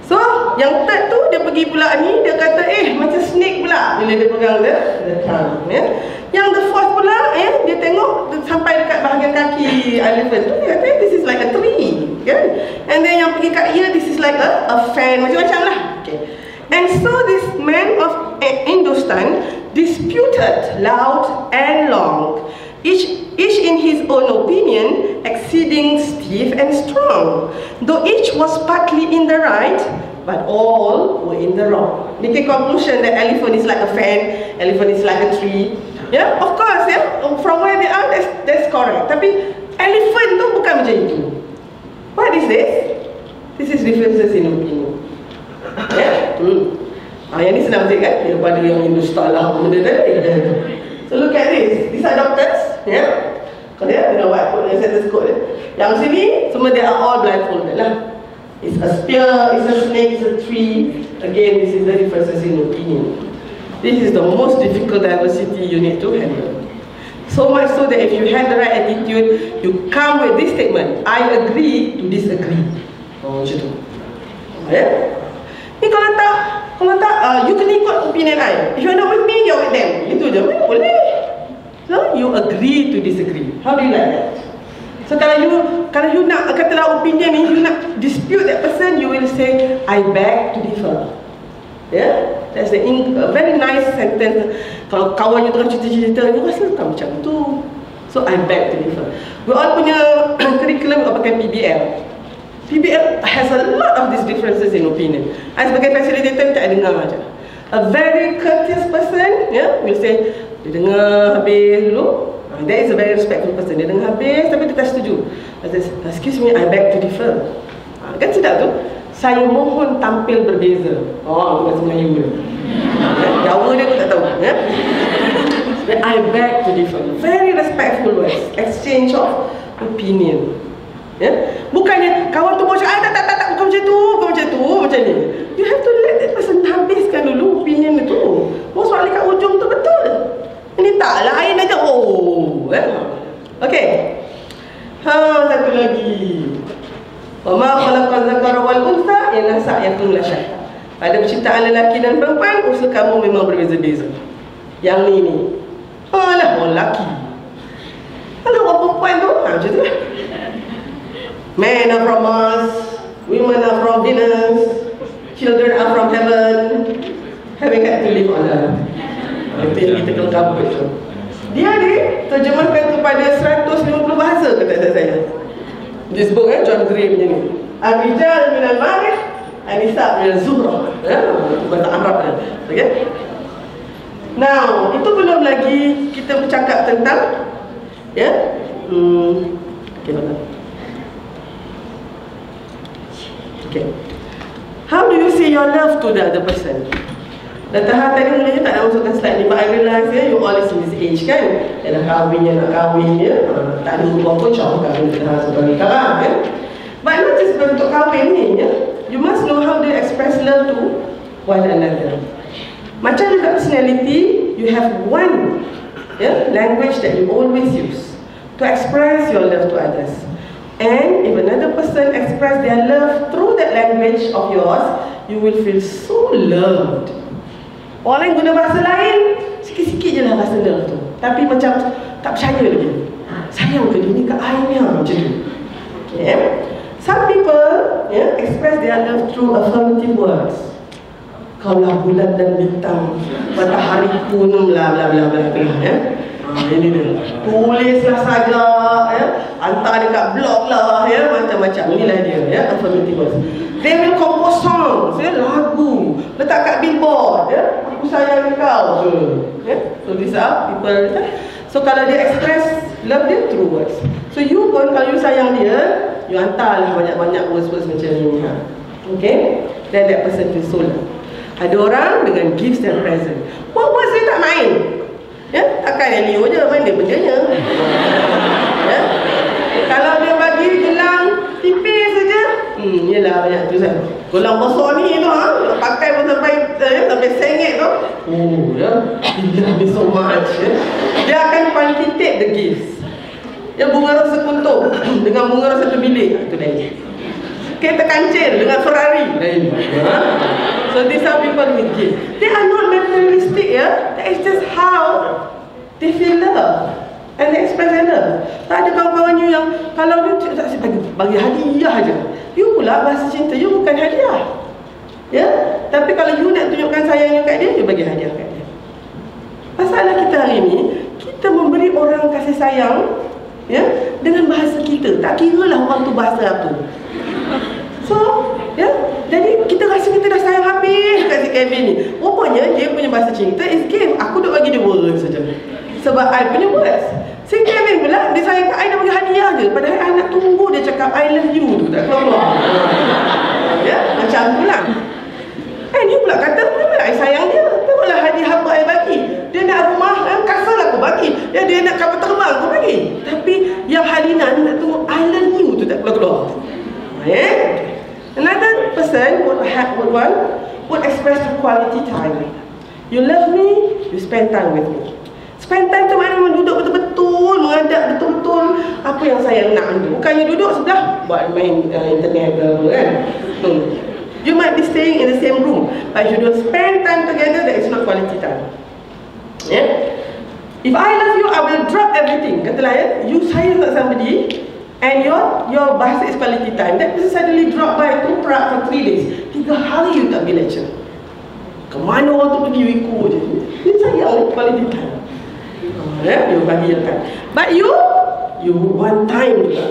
So, yang third tu dia pergi pula ni, dia kata eh macam snake pula bila dia pegang dia, the tongue, ya. Yang the fourth pula, ya, dia tengok sampai dekat bahagian kaki elephant tu, dia kata eh, this is like a tree, kan? And then yang pergi kat ear, this is like a, a fan, macam-macam lah. Okay. And so this man of Hindustan disputed loud and long, each each in his own opinion, exceeding stiff and strong, though each was partly in the right, but all were in the wrong. Making conclusion that elephant is like a fan, elephant is like a tree. Yeah, of course, yeah, from where they are, that's, that's correct. Tapi elephant tu bukan macam itu. What is this? This is differences in opinion. Yeah. Hmm. Ah, yang ni senang sikit kan? Daripada yang Hindustan lah, benda tadi. So look at this. These are doctors. Yeah. Kalau dia dengan white coat dengan stethoscope dia. Yang sini semua they are all blindfolded lah. It's a spear, it's a snake, it's a tree. Again, this is the differences in opinion. This is the most difficult diversity you need to handle. So much so that if you have the right attitude, you come with this statement, I agree to disagree. Oh, macam tu. Ya? Ni kalau tak, kalau tak, uh, you kena ikut opinion I. If you're not with me, you're with them. Itu je. Mana boleh? So, you agree to disagree. How do you like that? So kalau you kalau you nak katalah opinion ni you nak dispute that person you will say I beg to differ. Yeah? That's the a very nice sentence. Kalau kawan you tengah cerita-cerita you rasa tak macam tu. So I beg to differ. We all punya curriculum pakai PBL. PBL has a lot of these differences in opinion. I sebagai facilitator tak dengar aja. A very courteous person, yeah, will say, dia dengar habis dulu, Uh, that is a very respectful person. Dia dengar habis tapi dia tak setuju. Excuse me, I beg to differ. Uh, kan sedap tu? Saya mohon tampil berbeza. Oh, itu bahasa Melayu dia. Jawa dia aku tak tahu. Ya? I beg to differ. Very respectful words. Exchange of opinion. Ya? Bukannya kawan tu macam, ah, tak, tak, tak, tak, bukan macam tu, bukan macam tu, macam ni. You have to let that person habiskan dulu opinion itu. Most likely kat ujung tu betul. Ini tak lain aja. Oh. Eh? Okey. Ha, satu lagi. Wa ma khalaqal dzakara wal untha illa sa'yakum la syai. Pada penciptaan lelaki dan perempuan, usaha kamu memang berbeza-beza. Yang ni ni. Alah, orang lelaki. Kalau orang perempuan tu, ha, macam tu lah. Men are from Mars, women are from Venus, children are from heaven, having had to live on earth. Yang kita kena cover tu. Dia ni terjemahkan kepada 150 bahasa kata saya. This book eh, John Gray punya ni. Al-Rijal min al-Marif, Anisa min al-Zuhra. Ya, bahasa Arab dia. Okay? Now, itu belum lagi kita bercakap tentang ya. Hmm, okay, mana? Okay. How do you say your love to the other person? Dan tahap tadi mulanya tak nak masukkan slide ni But I realise ya, you all is in this age kan? Dah kahwin, yang nak kahwin ya Tak ada berapa pun cakap kahwin Dah suka ni sekarang kan? But not just bentuk kahwin ni ya? You must know how to express love to one another. Macam juga personality You have one ya, language that you always use To express your love to others. And if another person express their love through that language of yours, you will feel so loved. Orang lain guna bahasa lain Sikit-sikit je lah bahasa love tu Tapi macam tak percaya lagi Sayang ke dia ni ke airnya macam tu okay. Some people yeah, express their love through affirmative words Kaulah bulan dan bintang Matahari pun bla bla bla bla bla ya. Ha, ini dia Tulislah saja ya. Hantar dekat blog lah ya. Macam-macam Inilah dia ya. Affirmative words They will compose songs ya. Lagu Letak kat billboard ya. Aku sayang kau ya. So these are people ya. So kalau dia express Love dia through words So you pun kalau you sayang dia You hantarlah banyak-banyak words-words macam ni ha. Okay Then that person feel so love Ada orang dengan gifts and present What words dia tak main Ya, takkan yang Leo je main dia bencanya. ya. Kalau dia bagi gelang tipis saja, hmm, yalah banyak tu kan. Gelang besar ni tu ha, pakai pun sampai eh, sampai sengit tu. Oh, ya. Dia habis so much. Ya. Dia akan quantitative the gifts. Ya bunga rasa kuntup dengan bunga rasa tu bilik itu lain. Kereta kancil dengan Ferrari lain. Ha? So these are people with gifts. They are not materialistic ya. That is just how they feel love. And they express love. Tak ada kawan-kawan you yang kalau dia tak bagi, bagi hadiah aja. You pula bahasa cinta you bukan hadiah. Ya? Tapi kalau you nak tunjukkan sayang you kat dia, you bagi hadiah kat dia. Masalah kita hari ni, kita memberi orang kasih sayang ya dengan bahasa kita. Tak kira lah orang tu bahasa apa. So, ya, jadi kita rasa kita dah sayang habis kat si Kevin ni. Rupanya dia punya bahasa cinta is gift. Aku duk bagi dia words saja. Sebab I punya words. Si Kevin pula, dia sayang kat I dah bagi hadiah je. Padahal I nak tunggu dia cakap I love you tu. Tak keluar. ya, macam tu lah. Eh, dia pula kata, kenapa I sayang dia? Tengoklah hadiah apa I bagi. Dia nak rumah, eh, kasar aku bagi. Ya, dia nak kapal terbang aku bagi. Tapi yang Halina nak tunggu I love you tu tak keluar-keluar. Eh? Another person would have would want would express the quality time. You love me, you spend time with me. Spend time tu memang duduk betul-betul Mengadap betul-betul. Apa yang saya nak tu Bukannya duduk sebelah Buat main uh, internet ke apa kan? Hmm. You might be staying in the same room But you don't spend time together That is not quality time. Yeah? If I love you, I will drop everything. Katalah ya You sayang tak somebody And your your bahasa is quality time. That person suddenly drop by to Prague for 3 days. Tiga hari you tak pergi lecture. Kemana orang tu pergi ikut je? Dia sayang quality time Ya, you bagi kan. But you, you one time juga.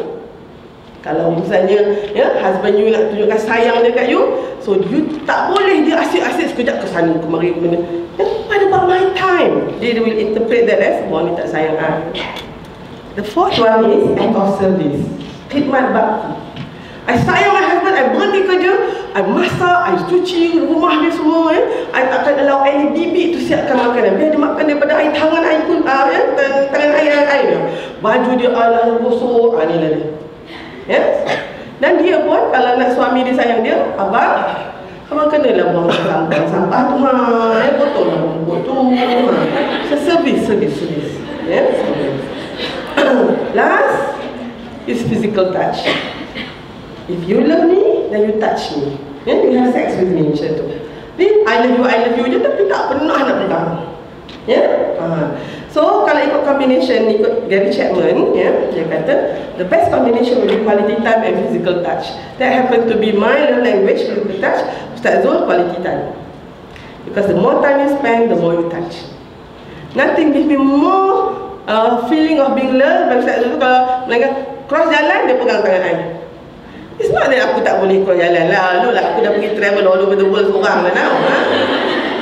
Kalau misalnya, ya, husband you nak tunjukkan sayang dekat you, so you tak boleh dia asyik-asyik sekejap ke sana kemari ke mana. Ya, what about my time? They will interpret that as ni tak sayang ah. The fourth one is act of service. Khidmat bakti. I sayang my husband, I berhenti kerja, I masak, I cuci rumah dia semua ya. I akan allow any bibi tu siapkan makanan. Biar dia makan daripada air tangan air pun uh, ya, tangan air air air. Baju dia ala gosok, ah ni lah dia. Ya. Dan dia pun kalau nak suami dia sayang dia, abang Abang kena lah buang sampah tu ha Ya botol lah Botol ha. So service Service Service Ya Last Is physical touch If you love me, then you touch me. Then you have sex with me macam tu. Then I love you, I love you je tapi tak pernah nak pegang. Ya? Yeah? Uh. So kalau ikut combination, ikut Gary Chapman, ya, yeah, dia kata the best combination will be quality time and physical touch. That happen to be my love language, physical touch. Ustaz Zul, quality time. Because the more time you spend, the more you touch. Nothing gives me more uh, feeling of being loved. Ustaz Zul kalau mereka cross jalan, dia pegang tangan saya. It's not that aku tak boleh keluar jalan lah. Lu lah aku dah pergi travel all over the world seorang lah now ha?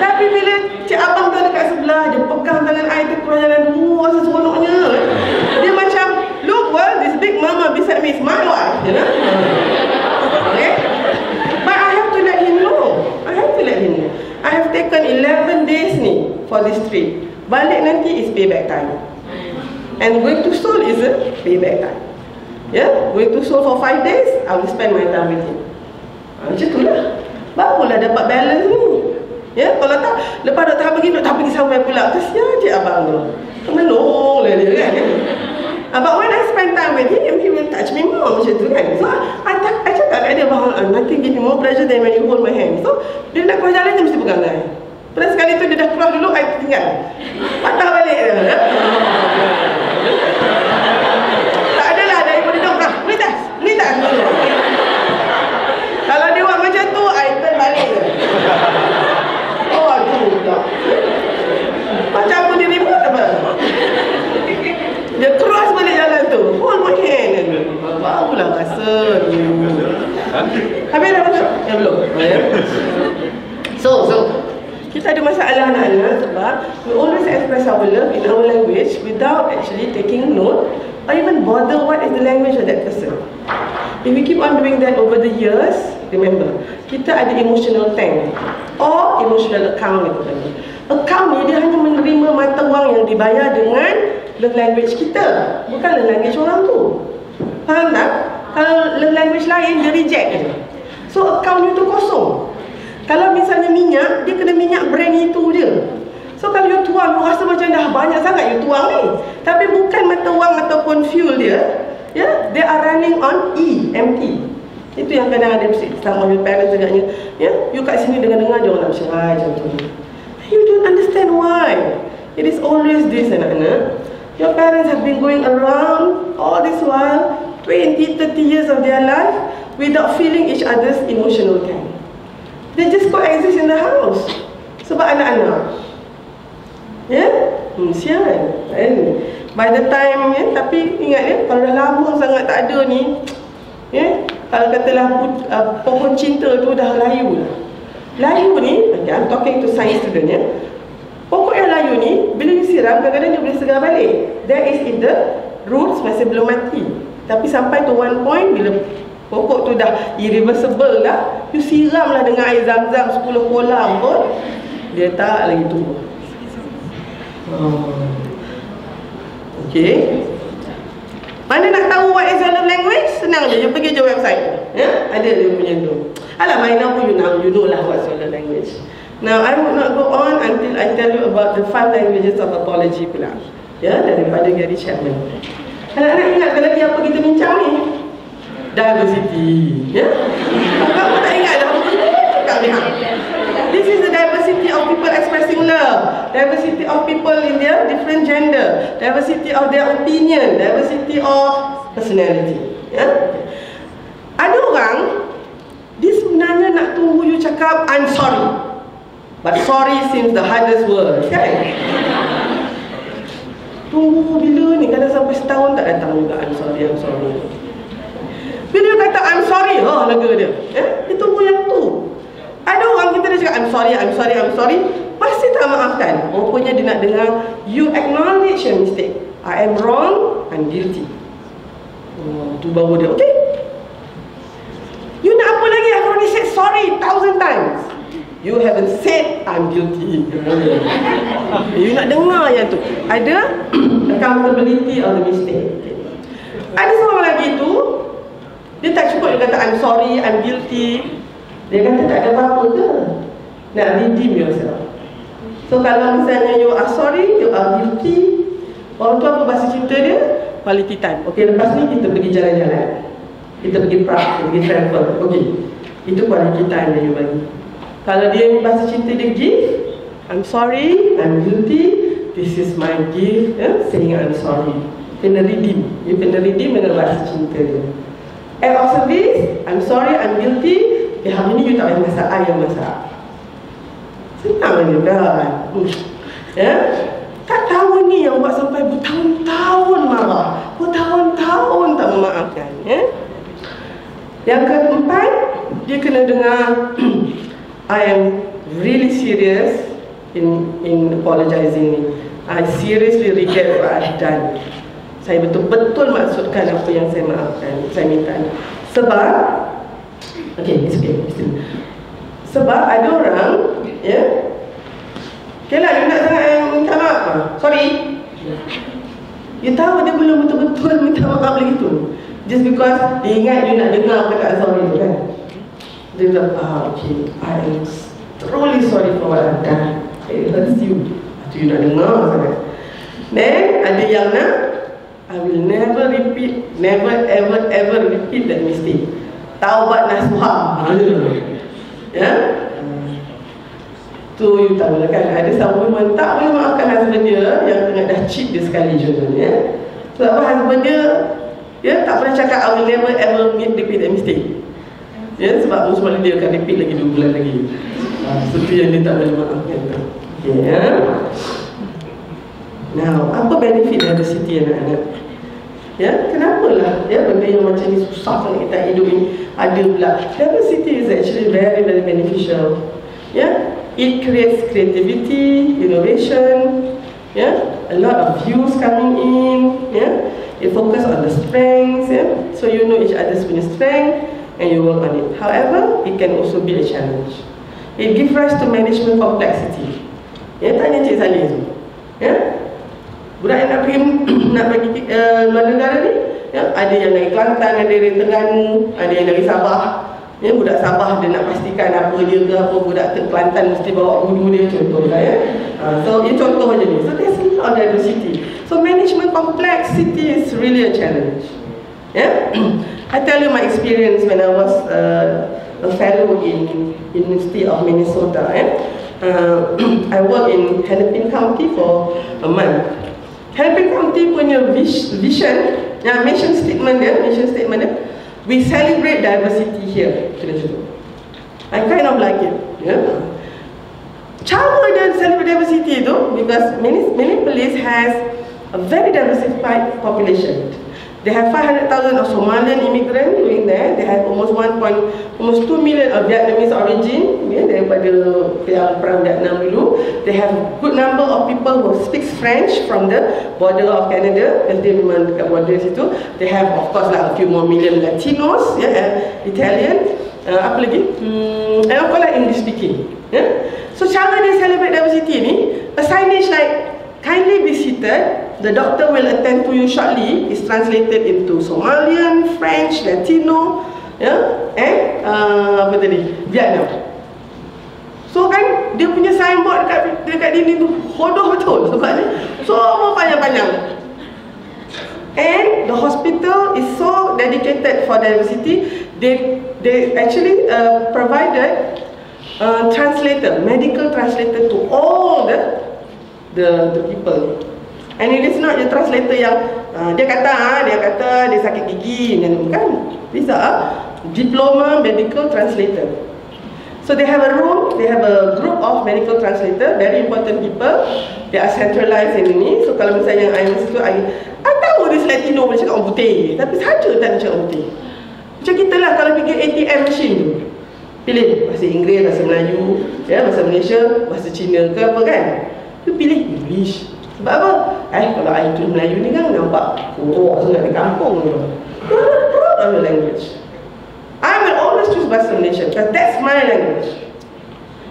Tapi bila cik abang tu dekat sebelah Dia pegang tangan air tu keluar jalan dulu Rasa seronoknya. Dia macam Look well this big mama beside me is my wife You know? Okay? But I have to let him know. I have to let him know. I have taken 11 days ni For this trip. Balik nanti is payback time. And going to Seoul is a payback time. Yeah? going to Seoul for 5 days, I will spend my time with him. Ha, macam itulah. Barulah dapat balance ni. Ya, kalau tak, lepas tak pergi, tak pergi sampai pula. Kesian je abang tu. Menung lah dia kan. But when I spend time with him, he will touch me more macam tu kan. So, I, I, cakap kat dia bahawa uh, nothing give me more pleasure than when you hold my hand. So, dia nak keluar jalan, dia mesti pegang saya. Pada sekali tu dia dah keluar dulu, I tinggal. Patah balik dia. Ya? Kalau dia buat macam tu, I turn balik je. Oh, aduh pula. Macam aku dia ribut apa? Dia cross balik jalan tu. Hold my hand. Barulah rasa. Habis dah masuk? Ya, belum. So, so. Kita ada masalah anak-anak sebab we always express our love in our language without actually taking note or even bother what is the language of that person. If we keep on doing that over the years, remember, kita ada emotional tank or emotional account itu tadi. Account ni dia hanya menerima mata wang yang dibayar dengan love language kita, bukan love language orang tu. Faham tak? Kalau language lain, dia reject je. So, account tu kosong. Kalau misalnya minyak, dia kena minyak brand itu je. So kalau you tuang, you rasa macam dah banyak sangat you tuang ni. Tapi bukan mata wang ataupun fuel dia, Ya, they are running on E, empty. Itu yang kadang ada mesti sama with parents agaknya. Ya, you kat sini dengar-dengar dia orang nak bercerai macam tu. You don't understand why. It is always this anak-anak. Your parents have been going around all this while, 20, 30 years of their life, without feeling each other's emotional pain. They just coexist in the house. Sebab anak-anak. Ya? Hmm, sian. Kan? By the time ya, tapi ingat ya, kalau dah lama sangat tak ada ni, ya, kalau katalah uh, pohon cinta tu dah layu lah. Layu ni, okay, I'm talking to science student ya. Pokok yang layu ni, bila disiram, kadang-kadang dia boleh segar balik. That is if the roots masih belum mati. Tapi sampai to one point, bila pokok tu dah irreversible lah, you siram lah dengan air zam-zam 10 kolam pun, dia tak lagi tumbuh. Oh. Okay. Mana nak tahu what is your language? Senang je, you pergi je website. Ya? Ada dia punya tu. Alah, main apa you know, you know lah what's your language. Now, I will not go on until I tell you about the five languages of apology pula. Ya, daripada Gary Chapman. Anak-anak ingat ke lagi apa kita bincang ni? Diversity. Ya? Kamu tak ingat dah? Tak ingat. This is the diversity of people expressing love. Diversity of people in their different gender. Diversity of their opinion. Diversity of personality. Ya? Ada orang, dia sebenarnya nak tunggu you cakap, I'm sorry. But sorry seems the hardest word, kan? Tunggu bila ni? Kadang sampai setahun tak datang juga I'm sorry, I'm sorry. Bila dia kata I'm sorry, oh lega dia. Eh? Dia tunggu yang tu. Ada orang kita dia cakap I'm sorry, I'm sorry, I'm sorry. Pasti tak maafkan. Rupanya dia nak dengar You acknowledge your mistake. I am wrong, I'm guilty. Oh, tu baru dia, okay. You nak apa lagi? I've already said sorry thousand times You haven't said I'm guilty. you nak dengar yang tu. Ada accountability of the mistake. Ada seorang lagi tu, dia tak cukup dia kata I'm sorry, I'm guilty. Dia kata tak ada apa-apa ke? Nak redeem yourself. So kalau misalnya you are sorry, you are guilty. Orang tu apa bahasa cinta dia? Quality time. Okay, lepas ni kita pergi jalan-jalan. Kita pergi park, pergi travel. Okay. Itu quality time yang you bagi. Kalau dia bahasa cinta dia give, I'm sorry, I'm guilty, this is my gift, yeah? saying I'm sorry. Kena redeem. You kena redeem dengan bahasa cinta dia. Act of service, I'm sorry, I'm guilty. Eh, hari ni you tak payah masak, I yang masak. Senang je kan? Ya? Tak tahu ni yang buat sampai bertahun-tahun marah. Bertahun-tahun tak memaafkan. Ya? Yang keempat, dia kena dengar I am really serious in in apologizing I seriously regret what I've done. Saya betul-betul maksudkan apa yang saya maafkan, saya minta. Sebab, okay, it's okay. Sebab ada orang, ya, yeah, okay lah, you nak sangat yang minta maaf lah. Sorry. You tahu dia belum betul-betul minta maaf lagi tu. Just because dia ingat you nak dengar kata sorry tu kan. Dia bilang, ah, okay, I am truly sorry for what I've done. It hurts you. Itu you dengar sangat. Then, ada yang nak, I will never repeat, never ever ever repeat that mistake. Taubat nasuha. Ya? Tu you tahu lah kan, ada seorang woman tak boleh maafkan husband dia yang tengah dah cheat dia sekali je ya? Sebab apa husband dia, ya tak pernah cakap I will never ever repeat that mistake. Ya, sebab musuh dia akan repeat lagi 2 bulan lagi. Uh, seperti yang dia tak boleh maafkan. Okay, ya. Now, apa benefit diversity anak-anak? Ya, kenapa lah ya, benda yang macam ni susah sangat kita hidup ni ada pula. Diversity is actually very, very beneficial. Ya, it creates creativity, innovation, ya, a lot of views coming in, ya. It focus on the strengths, ya. So you know each other's strength and you work on it. However, it can also be a challenge. It gives rise to management complexity. Ya, tanya Cik Salih tu. Ya? Budak yang nak pergi nak pergi uh, luar negara ni, ya, ada yang dari Kelantan, ada dari Terengganu, ada yang dari Sabah. Ya, budak Sabah dia nak pastikan apa dia ke apa budak Kelantan mesti bawa guru dia contoh lah ya. So ini contoh aja ni. So there's a lot of diversity. So management complexity is really a challenge. Yeah? I tell you my experience when I was uh, a fellow in University of Minnesota. Eh? Uh, I worked in Hennepin County for a month. Hennepin County punya vision, yeah, mission statement dia, mission statement dia, we celebrate diversity here. I kind of like it. Yeah. Cara dia celebrate diversity itu, because many many place has a very diversified population. They have 500,000 of Somalian immigrants living there. They have almost 1. almost 2 million of Vietnamese origin yeah, daripada yang perang Vietnam dulu. They have good number of people who speak French from the border of Canada. Dia memang dekat border situ. They have of course like a few more million Latinos, yeah, and Italian. Uh, apa lagi? Hmm, and of course like English speaking. Yeah? So cara dia celebrate diversity ni, a signage like kindly be seated the doctor will attend to you shortly is translated into Somalian, French, Latino, yeah, and uh, apa tadi? Vietnam. So kan dia punya signboard dekat dekat dinding tu hodoh betul sebabnya semua panjang-panjang. And the hospital is so dedicated for diversity. They they actually uh, provided a translator, medical translator to all the the, the people. And it is not the translator yang uh, dia kata ah dia kata dia sakit gigi kan. These are diploma medical translator. So they have a room, they have a group of medical translator, very important people. They are centralized in ini. So kalau misalnya I masuk tu, I, I tahu dia Latino boleh cakap orang putih. Tapi saja tak nak cakap orang putih. Macam kita lah kalau pergi ATM machine tu. Pilih bahasa Inggeris, bahasa Melayu, ya, bahasa Malaysia, bahasa Cina ke apa kan. Tu pilih English. Sebab apa? Eh, kalau I tu Melayu ni kan nampak kotor sangat di kampung tu. Proud of the language. I will always choose bahasa Malaysia because that's my language.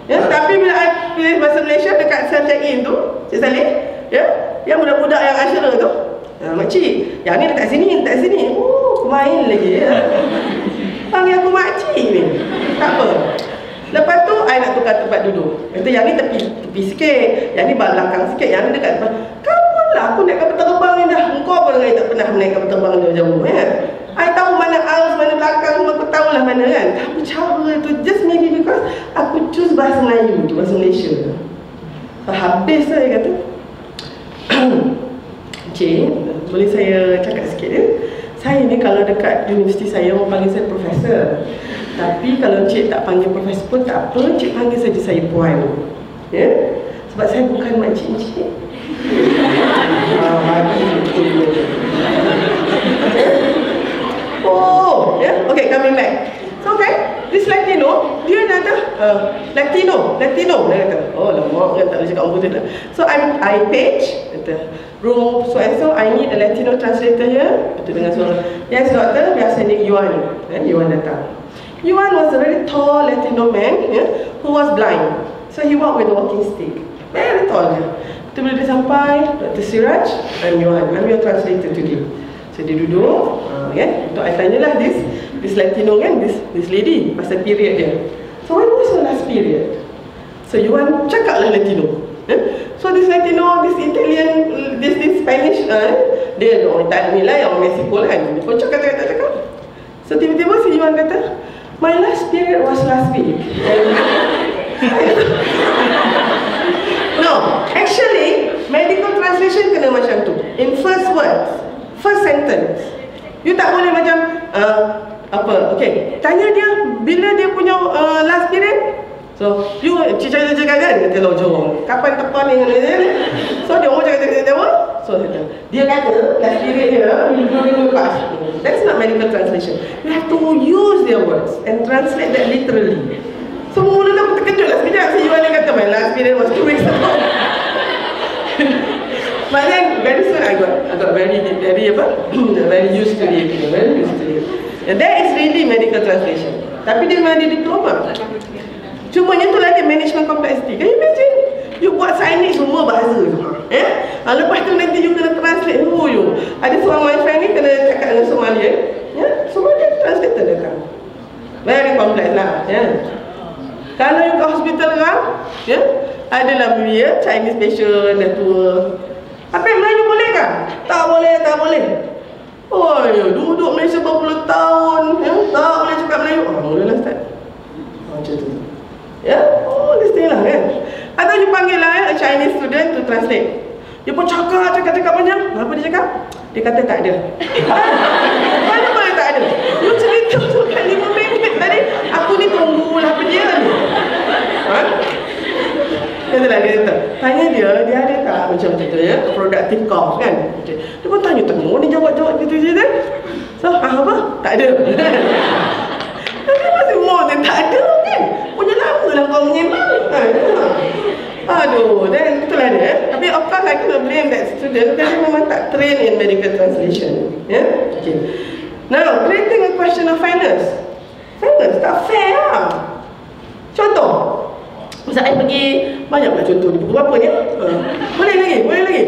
Ya, tapi bila I pilih bahasa Malaysia dekat self check in tu, Cik Saleh, ya, yang budak-budak yang asyara tu, Ha, makcik, yang ni dekat sini, dekat sini. Oh, main lagi ya. Panggil aku makcik ni. Tak apa. Lepas tu, I nak tukar tempat duduk. Kata yang ni tepi, tepi sikit. Yang ni belakang sikit. Yang ni dekat depan. Kamu lah, aku naik kapal terbang ni dah. Engkau pun dengan tak pernah naik kapal terbang jauh-jauh. Ya? I tahu mana alas, mana belakang, aku tahu lah mana kan. Tapi cara tu, just maybe because aku choose bahasa Melayu tu, bahasa Malaysia. Habis lah, dia kata. Cik, boleh saya cakap sikit ya? Saya ni kalau dekat universiti saya orang panggil saya profesor. Tapi kalau cik tak panggil profesor pun tak apa, cik panggil saja saya puan. Ya? Sebab saya bukan makcik cik. Ah, oh, ya. Yeah? Okay, coming back. Okay, this Latino, dia ada uh, Latino, Latino, dia kata. Oh, lama kan tak boleh cakap orang putih So, I, I page, kata, room so and so, I need a Latino translator here. Betul dengan suara. Yes, doctor, we are sending Yuan. Eh, Yuan datang. Yuan was a very tall Latino man yeah, who was blind. So, he walked with a walking stick. Very tall. Yeah. Betul bila dia sampai, Dr. Siraj, I'm Yuan. I'm your translator today. So, dia duduk, uh, yeah. Untuk I tanyalah this, this Latino kan, this this lady, pasal period dia. So when was your last period? So you want cakap lah Latino. Eh? So this Latino, this Italian, this this Spanish, uh, dia orang Italian ni lah, orang Mexico lah kan. Dia pun cakap, cakap, cakap. So tiba-tiba si Yuan kata, my last period was last week. no, actually, medical translation kena macam tu. In first words, first sentence. You tak boleh macam, uh, apa? Okey. Tanya dia bila dia punya uh, last period? So you cicak cicak kan kata lo jom kapan tepan ni? So dia mau cakap cakap cakap so dia kata last period dia minggu lepas that's not medical translation. You have to use their words and translate that literally. So mula aku terkejut. Lah sekejap si Yuan kata my last period was two weeks ago. But then very soon I got I got very very apa? Very used to it very used to it that is really medical translation. Tapi dia ada diploma. Cuma yang tu dia management complexity. Can you imagine? You buat signage semua bahasa tu. Eh? Ha, lepas tu nanti you kena translate. Oh, you. Ada seorang my friend ni kena cakap dengan Somalia. Ya? Somalia translator dia kan. Very complex lah. Ya? Kalau you ke hospital kan, ya? Adalah ya, Chinese patient, dah tua. Tapi Melayu boleh kan? Tak boleh, tak boleh. Oh ya, duduk Malaysia berpuluh tahun. Ya, Tak boleh cakap Melayu. Oh, mulalah start oh, Macam tu. Ya, oh, this thing lah kan Atau you panggil lah ya, a Chinese student to translate. Dia pun cakap, cakap, cakap banyak. Apa dia cakap? Dia kata tak ada. Mana boleh tak ada? You cerita tu kan lima minit tadi. Aku ni tunggulah apa dia ni Ha? Katalah dia kata, tanya dia, dia ada tak macam tu ya, productive cough kan? Dia pun tanya, tengok ni jawab-jawab gitu je kan? So, ah, apa? Tak ada. Tapi masih more than tak ada kan? Punya lama lah kau menyembang. Ha, Aduh, dan itulah dia. Eh. Tapi of course, I cannot blame that student because dia memang tak train in medical translation. Ya? Yeah? Okay. Now, creating a question of fairness. Fairness, tak fair lah. Contoh, Masa saya pergi Banyaklah contoh ni. Buku apa ni? Uh, Boleh lagi Boleh lagi.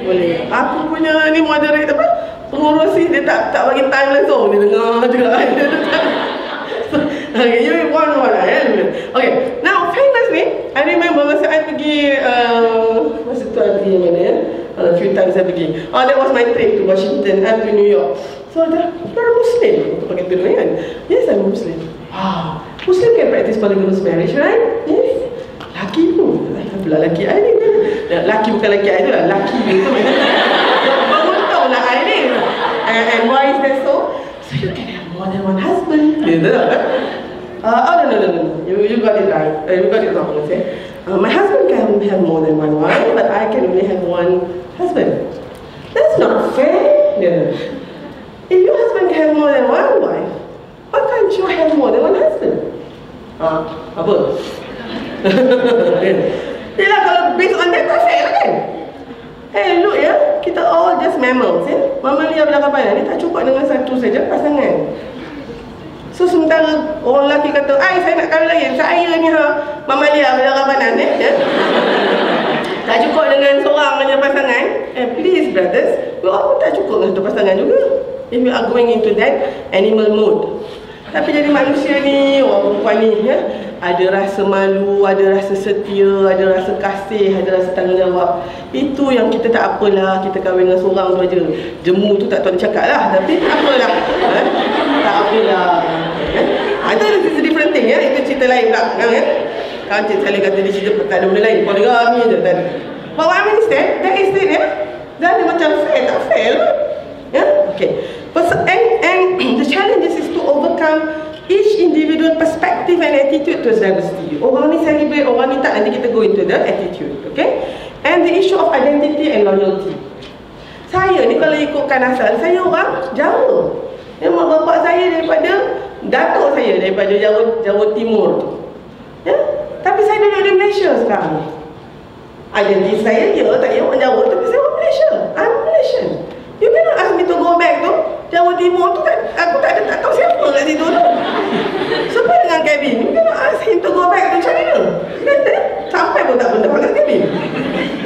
Boleh. Aku punya ni moderate apa? Pengurus ni Dia tak tak bagi time langsung Dia dengar juga. Okay you want one lah ya Okay Now famous ni. I remember masa I pergi uh, Masa tu I pergi mana ya A few times I pergi. Oh that was my trip to Washington and to New York. So ada You're Muslim. Pakai tudung kan? Yes I'm Muslim. Ah, Muslim can practice polygamous marriage right Yes Laki tu Pula laki I ni Laki bukan laki I tu lah Laki tu Baru tahu lah I ni and, and why is that so? So you can have more than one husband Gitu Uh, oh no no no no, you you got it right. Uh, you got it wrong. Okay. Uh, my husband can have more than one wife, but I can only have one husband. That's not fair. Yeah. If your husband can have more than one wife, why can't you have more than one husband? Ah, apa? Yelah kalau based on that fair lah kan? Hey look ya, kita all just mammals ya. Mamalia belakang ni tak cukup dengan satu saja pasangan. So sementara orang lelaki kata, "Ai saya nak kahwin lagi." Saya ni ha, mamalia belakang kanan eh, ya. tak cukup dengan seorang saja pasangan. Eh please brothers, we all tak cukup dengan satu pasangan juga. If we are going into that animal mode. Tapi jadi manusia ni, orang perempuan ni ya, ada rasa malu, ada rasa setia, ada rasa kasih, ada rasa tanggungjawab. Itu yang kita tak apalah, kita kahwin dengan seorang tu aja. Jemu tu tak dia cakap lah, tapi tak apalah. Ha? Tak apalah. Ha? Itu is a different thing ya, itu cerita lain pula. Kan, ya? Kan cik sekali kata dia cerita tak ada benda lain, poligami je tadi. But what I mean is that, that is it ya. Dan dia macam fair, tak fair lah. Ya, okay. And, and the challenges is to each individual perspective and attitude towards diversity. Orang ni celebrate, orang ni tak, nanti kita go into the attitude. Okay? And the issue of identity and loyalty. Saya ni kalau ikutkan asal, saya orang Jawa. Ya, mak bapak saya daripada, datuk saya daripada Jawa, Jawa Timur. Ya? Tapi saya duduk di Malaysia sekarang. Identiti saya, ya, tak ya orang Jawa, tapi saya orang Malaysia. I'm Malaysian. You cannot ask me to go back tu. Jawa Timur tu kan, aku tak ada tak tahu siapa kat situ tu. Sampai dengan Kevin, you cannot ask him to go back to China. Sampai pun tak benda dengan Kevin.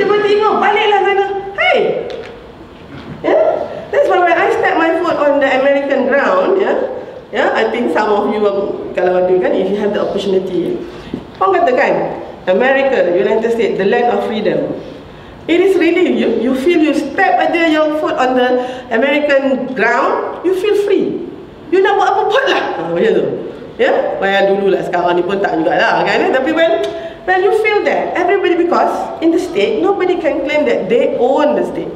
Tiba-tiba baliklah sana. Hey! Yeah? That's why when I step my foot on the American ground, yeah, yeah, I think some of you, kalau ada kan, if you have the opportunity, orang katakan, America, United States, the land of freedom. It is really, you, you feel you step aja your foot on the American ground, you feel free. You nak buat apa pun lah. Ha, macam tu. Ya, yeah? Bayar dulu lah sekarang ni pun tak jugalah kan. Tapi when, when you feel that, everybody because in the state, nobody can claim that they own the state.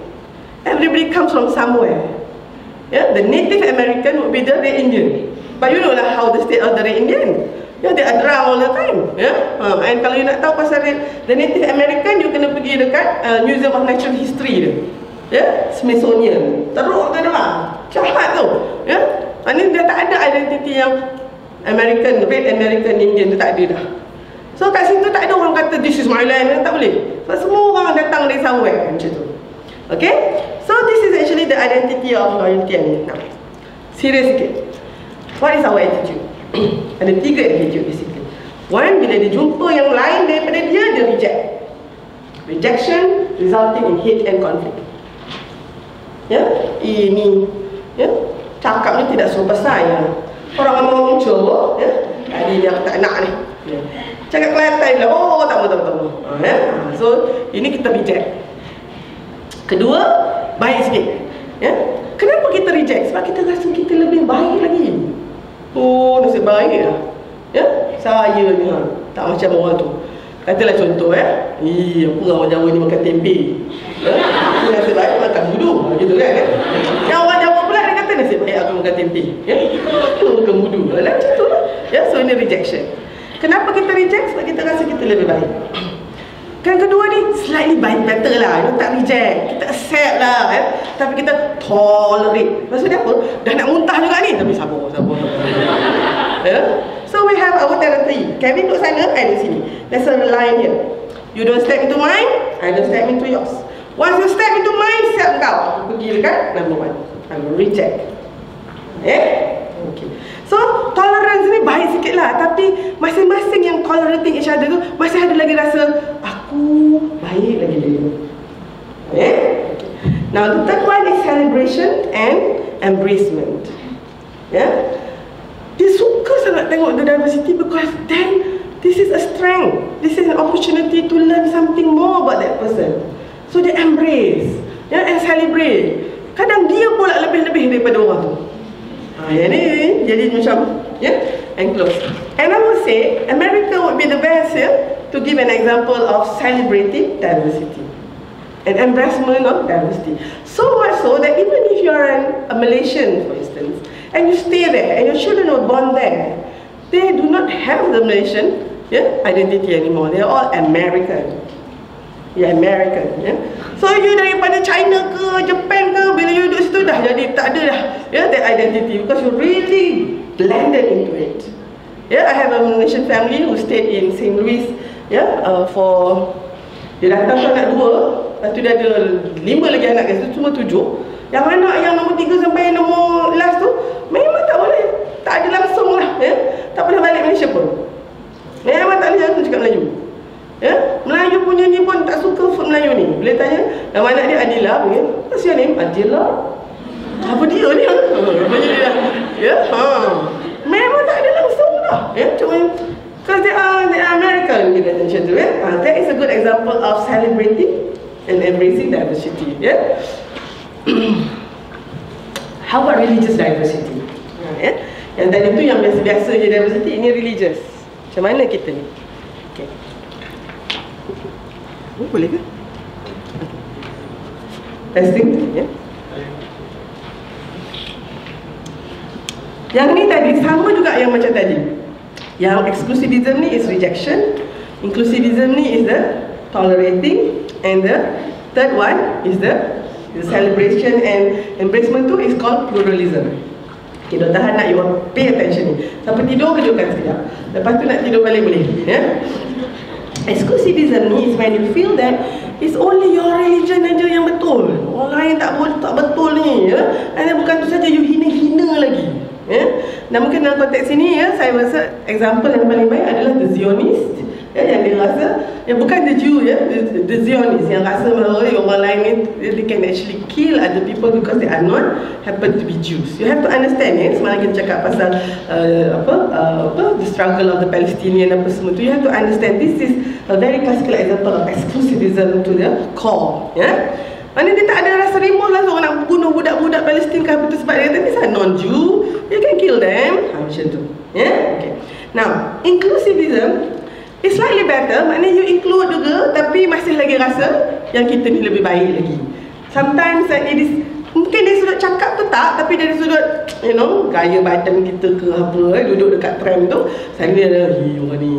Everybody comes from somewhere. Yeah, the Native American would be the Red Indian. But you know lah how the state of the Red Indian. Ya, dia ada all the time. Ya, ha, and kalau you nak tahu pasal the Native American, you kena pergi dekat uh, Museum of Natural History dia. Ya, Smithsonian. Teruk tu dia Jahat tu. Ya, ini dia tak ada identiti yang American, Red American Indian tu tak ada dah. So kat situ tak ada orang kata this is my land, tak boleh. Sebab semua orang datang dari somewhere macam tu. Okay? So this is actually the identity of loyalty and Vietnam. Serius sikit. What is our attitude? Ada tiga attitude basically One, bila dia jumpa yang lain daripada dia, dia reject. Rejection resulting in hate and conflict. Ya, ini ya, Cakap ni tidak serupa saya Orang ngomong cowok ya, Tadi dia tak nak ni. Ya. Cakap Kelantan lah, oh tak mau tak mau ya? So, ini kita reject. Kedua, baik sikit ya? Kenapa kita reject? Sebab kita rasa kita lebih baik lagi Oh, nasib baik lah. Ya, saya ni ha, tak macam orang tu. Katalah contoh eh. Ih, apa orang Jawa ni makan tempe. Ya, nasib baik makan budu. Ha, gitu kan eh. Yang orang Jawa pula dia kata nasib baik aku makan tempe. Ya, aku makan budu. Lah macam tu lah. Ya, so ini rejection. Kenapa kita reject? Sebab kita rasa kita lebih baik. Kan kedua ni slightly baik better lah. Kita tak reject. Kita accept lah. Eh. Tapi kita tolerate. Maksudnya apa? Dah nak muntah juga ni. Tapi sabar, sabar. Yeah? So we have our territory. Kevin duduk sana, I duduk sini. There's a line here. You don't step into mine, I don't step into yours. Once you step into mine, siap kau. Pergi dekat number one. I will reject. Eh? Okay. So, tolerance ni baik sikit lah Tapi masing-masing yang tolerating each other tu Masih ada lagi rasa Aku baik lagi dia Okay Now, the third one is celebration and embracement Yeah Dia suka sangat tengok the diversity Because then this is a strength. This is an opportunity to learn something more about that person. So they embrace, yeah, and celebrate. Kadang dia pula lebih-lebih daripada orang tu. Ha, yang ni jadi macam, yeah, and close. And I would say, America would be the best yeah, to give an example of celebrating diversity and embracement of diversity. So much so that even if you are an, a Malaysian, for instance, and you stay there and your children were born there, they do not have the Malaysian yeah, identity anymore. They are all American. Yeah, American. Yeah. So you daripada China ke Japan ke bila you duduk situ dah jadi tak ada dah yeah, that identity because you really blended into it. Yeah, I have a Malaysian family who stayed in St. Louis yeah, uh, for dia datang tu anak dua lepas tu dia ada lima lagi anak dia tu cuma tujuh yang anak yang nombor tiga sampai nombor last tu memang tak boleh tak ada langsung lah ya? tak pernah balik Malaysia pun memang tak boleh aku cakap Melayu ya? Melayu punya ni pun tak suka food Melayu ni boleh tanya nama anak dia Adila ya? what's your? Adila apa dia ni? apa dia? ya? ha. memang tak ada langsung lah ya? cuma Because they are, they are American with attention to it. Uh, that is a good example of celebrating and embracing diversity. Yeah? How about religious diversity? Yeah? Yang tadi tu yang biasa-biasa je diversity, ini religious. Macam mana kita ni? Okay. Oh, boleh ke? Testing, ya? Yeah? Yang ni tadi sama juga yang macam tadi. Yang exclusivism ni is rejection, inclusivism ni is the tolerating, and the third one is the, the celebration and embracement tu is called pluralism. Okay, dah tahan nak you pay attention ni. Sampai tidur kejutkan sekejap. Lepas tu nak tidur balik boleh. Yeah? Exclusivism ni is when you feel that it's only your religion aja yang betul. Orang lain tak boleh tak betul ni. Ya? And bukan tu saja you hina-hina lagi ya. Dan mungkin dalam konteks ini ya, saya rasa example yang paling baik adalah the Zionist ya, yang dia rasa ya, bukan the Jew ya, the, the Zionist yang rasa bahawa orang lain ni they can actually kill other people because they are not happen to be Jews. You have to understand ya, semalam kita cakap pasal uh, apa, uh, apa the struggle of the Palestinian apa semua tu, you have to understand this is a very classical example of exclusivism to the core ya. Mana dia tak ada rasa remorse lah seorang nak bunuh budak-budak Palestin ke apa tu sebab dia kata non-Jew You can kill them ha, Macam tu yeah? okay. Now, inclusivism is slightly better Maknanya you include juga Tapi masih lagi rasa Yang kita ni lebih baik lagi Sometimes uh, it is Mungkin dari sudut cakap tu tak Tapi dari sudut You know Gaya badan kita ke apa eh, Duduk dekat tram tu Saya ni ada Hei orang ni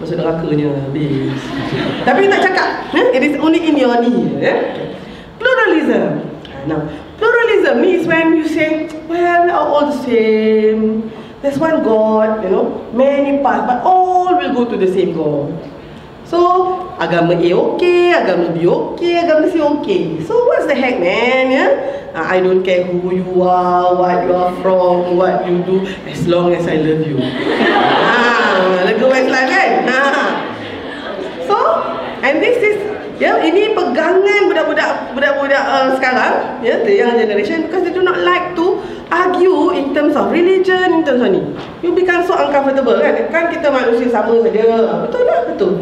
Masuk nerakanya Habis Tapi tak cakap eh? It is only in your knee eh? pluralism. Now, pluralism means when you say, well, we are all the same. There's one God, you know, many paths, but all will go to the same God. So, agama A okay, agama B okay, agama C okay. So, what's the heck, man? Yeah? Uh, I don't care who you are, what you are from, what you do, as long as I love you. ah, go Westlife, kan? Ah. So, and this is Ya, ini pegangan budak-budak budak-budak uh, sekarang, ya, the young generation because they do not like to argue in terms of religion, in terms of ni. You become so uncomfortable kan? Kan kita manusia sama saja. Betul tak? Betul.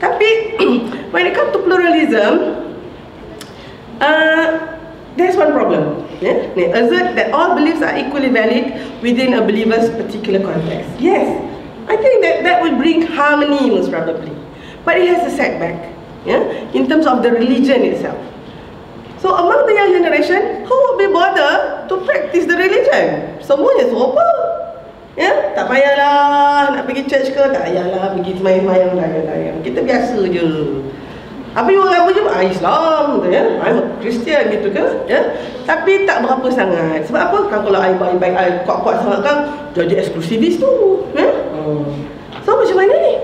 Tapi when it comes to pluralism, uh, there's one problem. Yeah? Assert that all beliefs are equally valid within a believer's particular context. Yes, I think that that will bring harmony most probably. But it has a setback yeah, in terms of the religion itself. So among the young generation, who would be bother to practice the religion? Semuanya serupa. Ya, yeah? tak payahlah nak pergi church ke, tak payahlah pergi semayang-semayang tayang-tayang. Kita biasa je. Apa yang orang apa je? Ah, Islam tu ya. I'm a Christian gitu ke, ya. Tapi tak berapa sangat. Sebab apa? Kan kalau ai baik-baik ai kuat-kuat sangat kan jadi eksklusivis tu, ya. Hmm. So macam mana ni?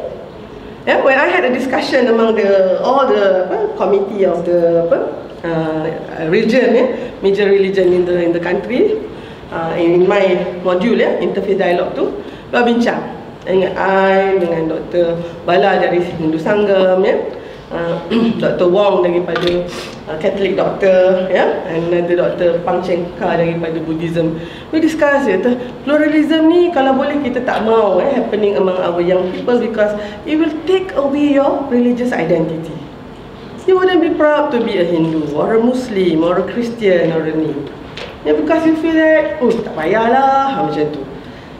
Yeah, when I had a discussion among the all the apa, committee of the apa, uh, region, yeah, major religion in the in the country, uh, in my module, yeah, interfaith dialogue tu, kita bincang dengan I, dengan Dr. Bala dari Hindu Sanggam, yeah. Uh, Dr. Wong daripada uh, Catholic doctor ya and another Dr. Pang Cheng Ka daripada Buddhism we discuss ya pluralism ni kalau boleh kita tak mau eh, happening among our young people because it will take away your religious identity you wouldn't be proud to be a Hindu or a Muslim or a Christian or a ni ya because you feel that oh tak payahlah macam tu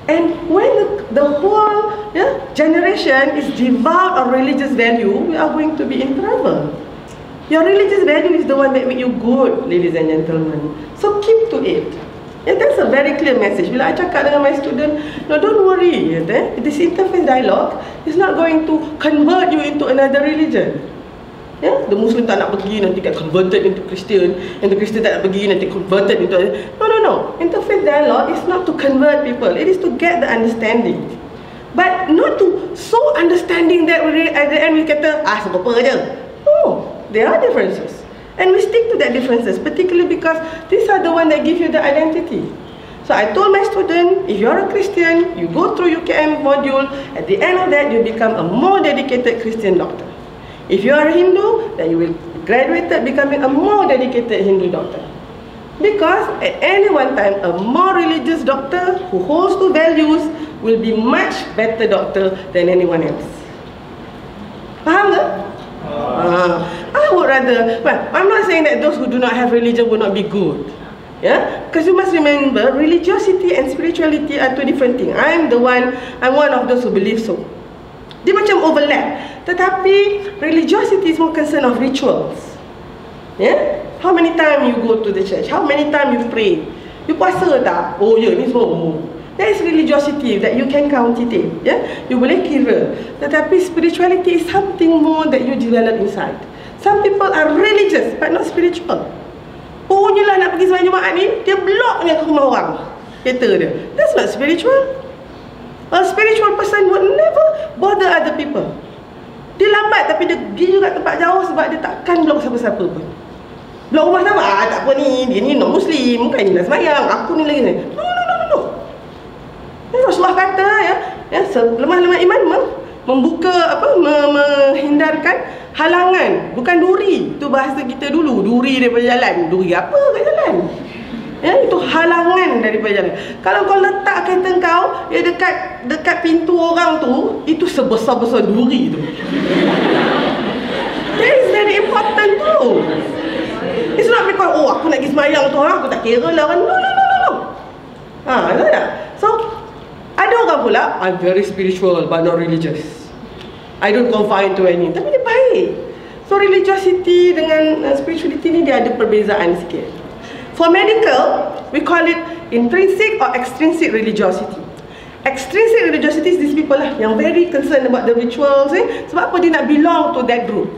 And when the, the whole yeah, generation is devout of religious value, we are going to be in trouble. Your religious value is the one that make you good, ladies and gentlemen. So keep to it. And that's a very clear message. Bila I cakap dengan my student, no, don't worry. Eh? This interfaith dialogue is not going to convert you into another religion. Yeah? The Muslim tak nak pergi nanti get converted into Christian and the Christian tak nak pergi nanti converted into no no no interfaith dialogue is not to convert people it is to get the understanding but not to so understanding that at the end we kata ah apa there are differences. And we stick to that differences, particularly because these are the one that give you the identity. So I told my student, if you're a Christian, you go through UKM module, at the end of that, you become a more dedicated Christian doctor. If you are a Hindu, then you will graduate becoming a more dedicated Hindu doctor. Because at any one time, a more religious doctor who holds to values will be much better doctor than anyone else. Faham tak? Uh, I would rather, well, I'm not saying that those who do not have religion will not be good. Yeah, because you must remember, religiosity and spirituality are two different things. I'm the one, I'm one of those who believe so. Dia macam overlap. Tetapi religiosity is more concern of rituals. Yeah, how many time you go to the church? How many time you pray? You puasa tak? Oh ya, yeah, ni semua umum. That is religiosity that you can count it in. Yeah? You boleh kira. Tetapi spirituality is something more that you develop inside. Some people are religious but not spiritual. Punyalah nak pergi sembahyang Jumaat ni, dia bloknya ke rumah orang. Kereta dia. That's not spiritual. A spiritual person would never bother other people. Dia lambat tapi dia pergi juga tempat jauh sebab dia takkan blok siapa-siapa pun. Blok rumah sama, ah, tak apa ni, dia ni non-muslim, bukan ni nak sembahyang, aku ni lagi ni. No, no, no, no, no. Rasulullah kata ya, ya lemah-lemah iman mem, membuka apa menghindarkan halangan bukan duri itu bahasa kita dulu duri daripada jalan duri apa kat jalan ya itu halangan daripada jalan kalau kau letak kereta kau ya dekat dekat pintu orang tu itu sebesar-besar duri tu that is very important tu it's not because oh aku nak pergi semayang tu aku tak kira lah no no no no no ha tak so ada orang pula, I'm very spiritual but not religious. I don't confine to any. Tapi dia baik. So religiosity dengan uh, spirituality ni dia ada perbezaan sikit. For medical, we call it intrinsic or extrinsic religiosity. Extrinsic religiosity is these people lah yang very concerned about the rituals eh. Sebab apa dia nak belong to that group.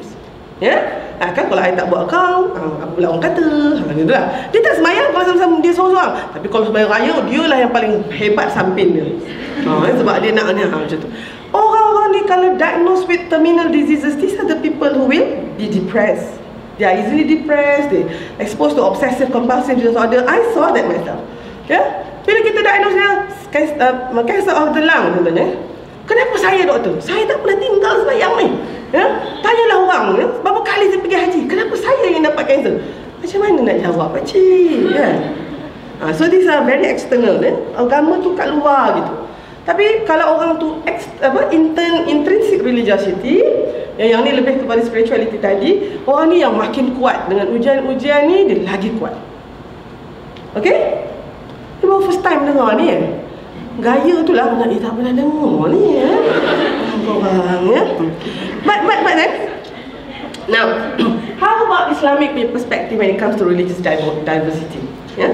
Ya? Yeah? Ha, kan kalau saya tak buat account, ha, apa pula orang kata? Ha, gitu lah. Dia tak semayang kalau sama-sama dia seorang-seorang. Tapi kalau semayang raya, dia lah yang paling hebat samping dia. Ha, eh, sebab dia nak ni, ha, macam tu. Orang-orang ni kalau diagnosed with terminal diseases, these are the people who will be depressed. They are easily depressed, they exposed to obsessive compulsive disorder. I saw that myself. Yeah? Bila kita diagnose dia, cancer, uh, cancer of the lung contohnya. Kenapa saya doktor? Saya tak pernah tinggal semayang ni. Ya? Tanyalah orang ya? Berapa kali saya pergi haji Kenapa saya yang dapat kanser Macam mana nak jawab pakcik ya? ha, So these are very external ya? Agama tu kat luar gitu Tapi kalau orang tu ex, apa, intern, Intrinsic religiosity yang, yang ni lebih kepada spirituality tadi Orang ni yang makin kuat Dengan ujian-ujian ni Dia lagi kuat Okay Ini baru first time dengar ni ya? Gaya tu lah Eh tak pernah dengar ni ya? Orang ya but, but, but then, now, how about Islamic perspective when it comes to religious diversity? Yeah?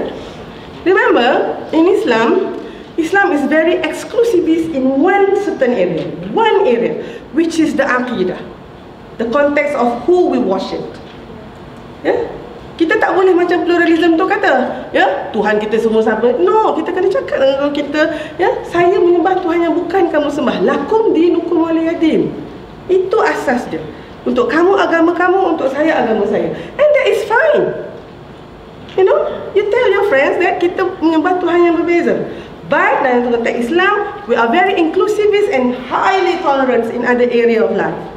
Remember, in Islam, Islam is very exclusivist in one certain area, one area, which is the aqidah, the context of who we worship. Yeah? Kita tak boleh macam pluralism tu kata, ya, Tuhan kita semua sama. No, kita kena cakap dengan kita, ya, saya menyembah Tuhan yang bukan kamu sembah. Lakum dinukum waliyadim. Itu asas dia. Untuk kamu agama kamu, untuk saya agama saya. And that is fine. You know, you tell your friends that kita menyembah Tuhan yang berbeza. But dalam konteks Islam, we are very inclusivist and highly tolerant in other area of life.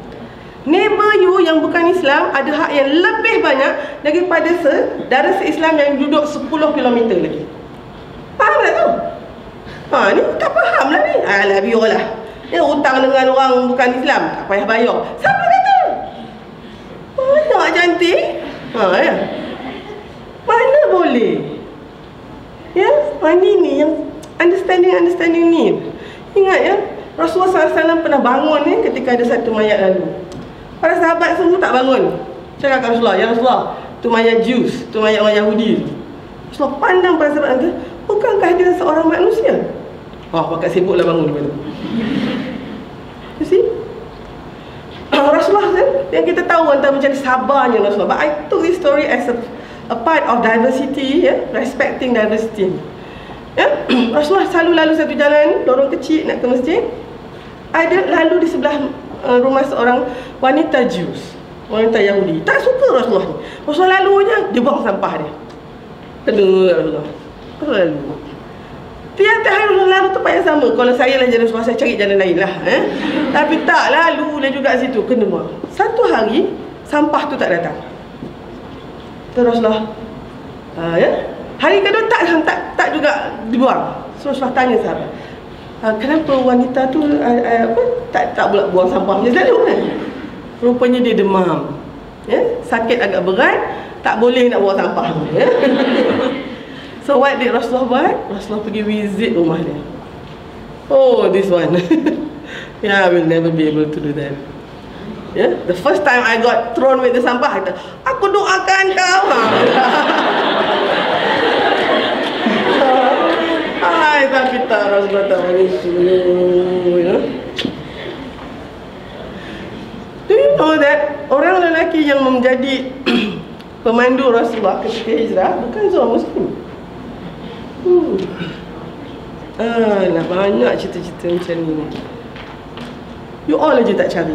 neighbor you yang bukan Islam ada hak yang lebih banyak daripada saudara se-Islam yang duduk 10 km lagi. Faham tak tu? Ha, ni tak faham lah ni. Alah, biarlah. Dia hutang dengan orang bukan Islam, tak payah bayar. Siapa kata? Banyak cantik. Ha, ya. Mana boleh? Ya, mana ni yang understanding-understanding ni. Ingat ya, Rasulullah SAW pernah bangun ni ketika ada satu mayat lalu. Para sahabat semua tak bangun. Cakap kat Rasulullah, Ya Rasulullah, tu mayat Jews, tu mayat orang Yahudi. Rasulullah pandang para sahabat kata, bukankah dia seorang manusia? Oh, pakat sibuklah bangun tu. You see? Rasulullah kan, yang kita tahu antara macam sabarnya Rasulullah. But I took this story as a, a part of diversity, yeah? respecting diversity. Ya? Rasulullah selalu lalu satu jalan, lorong kecil nak ke masjid. Ada lalu di sebelah uh, rumah seorang wanita Jews. Wanita Yahudi. Tak suka Rasulullah ni. Rasulullah lalu je, dia buang sampah dia. Kena Rasulullah. Rasulullah lalu. Tiap-tiap hari Rasulullah lalu tempat yang sama. Kalau saya lah jalan Rasulullah, saya cari jalan lain lah. Eh? Tapi tak lalu lah juga situ. Kena buang. Satu hari, sampah tu tak datang. Terus Rasulullah. Uh, ya? Hari kedua tak tak tak juga dibuang. So Rasulullah tanya sahabat. Uh, kenapa wanita tu uh, uh, apa tak tak pula buang sampah macam selalu kan? Rupanya dia demam. Ya? Sakit agak berat, tak boleh nak buang sampah. Ya? so what did Rasulullah buat? Rasulullah pergi visit rumah dia. Oh, this one. yeah, I will never be able to do that. Yeah? The first time I got thrown with the sampah, I kata, aku doakan kau. Hai, tapi begitu. You know? Do you know that orang lelaki yang menjadi pemandu Rasulullah ketika hijrah bukan seorang Muslim? Hmm. Ah, lah banyak cerita-cerita macam ni. You all aja tak cari.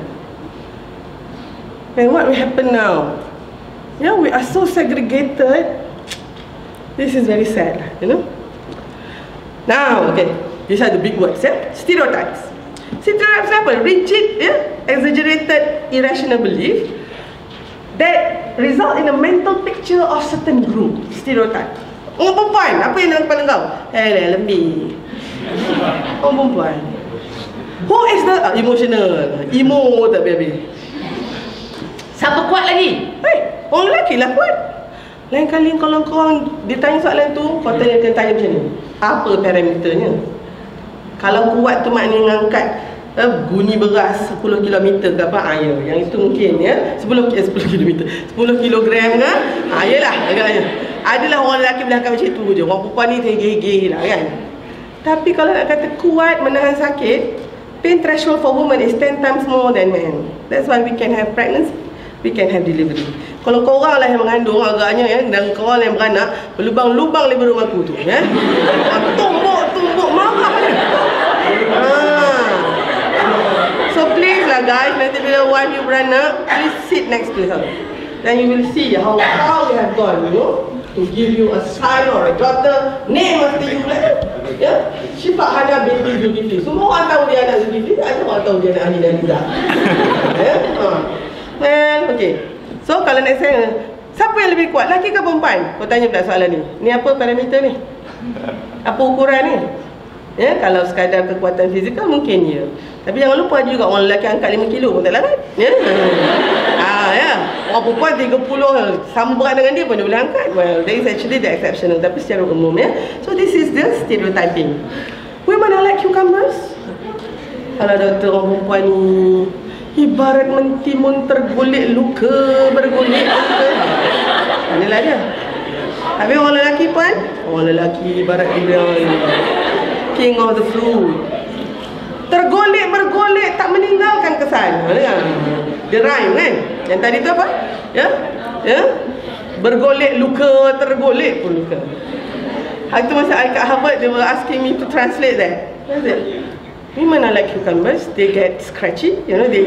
And what will happen now? Yeah, we are so segregated. This is very sad, you know. Now, okay, these are the big words, yeah? Stereotypes. Stereotypes apa? Rigid, yeah? exaggerated, irrational belief that result in a mental picture of certain group. Stereotype. Orang perempuan, apa yang dalam kepala kau? Eh, lebih. Orang perempuan. Who is the uh, emotional? Emo tak baby. Siapa kuat lagi? Hey, orang lelaki lah kuat. Lain kali kalau kau orang ditanya soalan tu, kau tanya kena tanya macam ni. Apa parameternya? Kalau kuat tu maknanya ngangkat eh, guni beras 10 km ke apa? Ah, ya. Yang itu mungkin ya. 10 eh, 10 km. 10 kilogram ke? Ah, yalah agaknya. Adalah orang lelaki belakang macam tu je. Orang perempuan ni tergigih lah kan. Tapi kalau nak kata kuat menahan sakit, pain threshold for women is 10 times more than men. That's why we can have pregnancy, we can have delivery. Kalau kau lah yang mengandung agaknya ya, dan kau yang beranak, berlubang-lubang lebar rumah aku tu ya. Tumbuk-tumbuk marah ni. Ha. So please lah guys, nanti bila wife you beranak, please sit next to her. Then you will see how how they have gone, you know, to give you a son or a daughter, name after you like. Ya, Syifa Hana binti Zulkifli. Semua orang tahu dia anak Zulkifli, ada orang tahu dia anak Ali dan Liza. ya, ha. Well, okay. So kalau next saya, siapa yang lebih kuat, laki ke perempuan? Kau tanya pula soalan ni. Ni apa parameter ni? Apa ukuran ni? Ya, kalau sekadar kekuatan fizikal mungkin ya. Tapi jangan lupa juga orang lelaki angkat 5 kilo pun tak larat. Ya. ah, ya. Orang perempuan 30 sama berat dengan dia pun dia boleh angkat. Well, that is actually the exceptional tapi secara umum ya. So this is the stereotyping. Women are like cucumbers. Kalau doktor orang perempuan ni Ibarat mentimun tergulik luka bergulik luka. Inilah dia. Tapi orang lelaki pun, orang lelaki ibarat dia king of the flu. Tergolek bergolek tak meninggalkan kesan. Ya. Dia rhyme kan? Yang tadi tu apa? Ya? Ya? Bergolek luka, tergolek pun luka. Itu masa I kat Harvard, they were asking me to translate that. Women are like cucumbers. They get scratchy. You know, they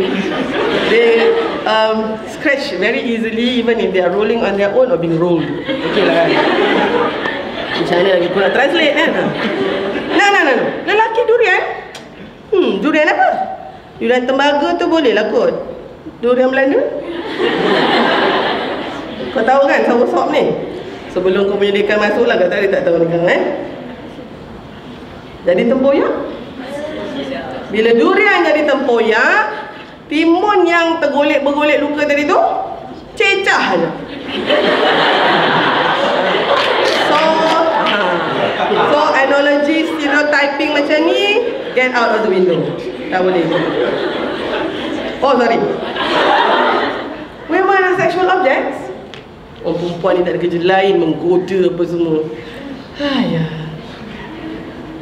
they um, scratch very easily, even if they are rolling on their own or being rolled. Okay lah. Macam mana lagi? Nak translate kan? Nah, nah, nah. Lelaki durian. Hmm, durian apa? Durian tembaga tu boleh lah kot. Durian Belanda? kau tahu kan soursop ni? Sebelum kau menyediakan masuk lah, kau tak tahu ni kan eh? Jadi tempoyak? Bila durian jadi tempoyak, timun yang tergolek bergolek luka tadi tu, cecah aja. So, so analogy stereotyping macam ni, get out of the window. Tak boleh. Oh, sorry. Women are sexual objects. Oh, perempuan ni tak ada kerja lain, menggoda apa semua. Ayah.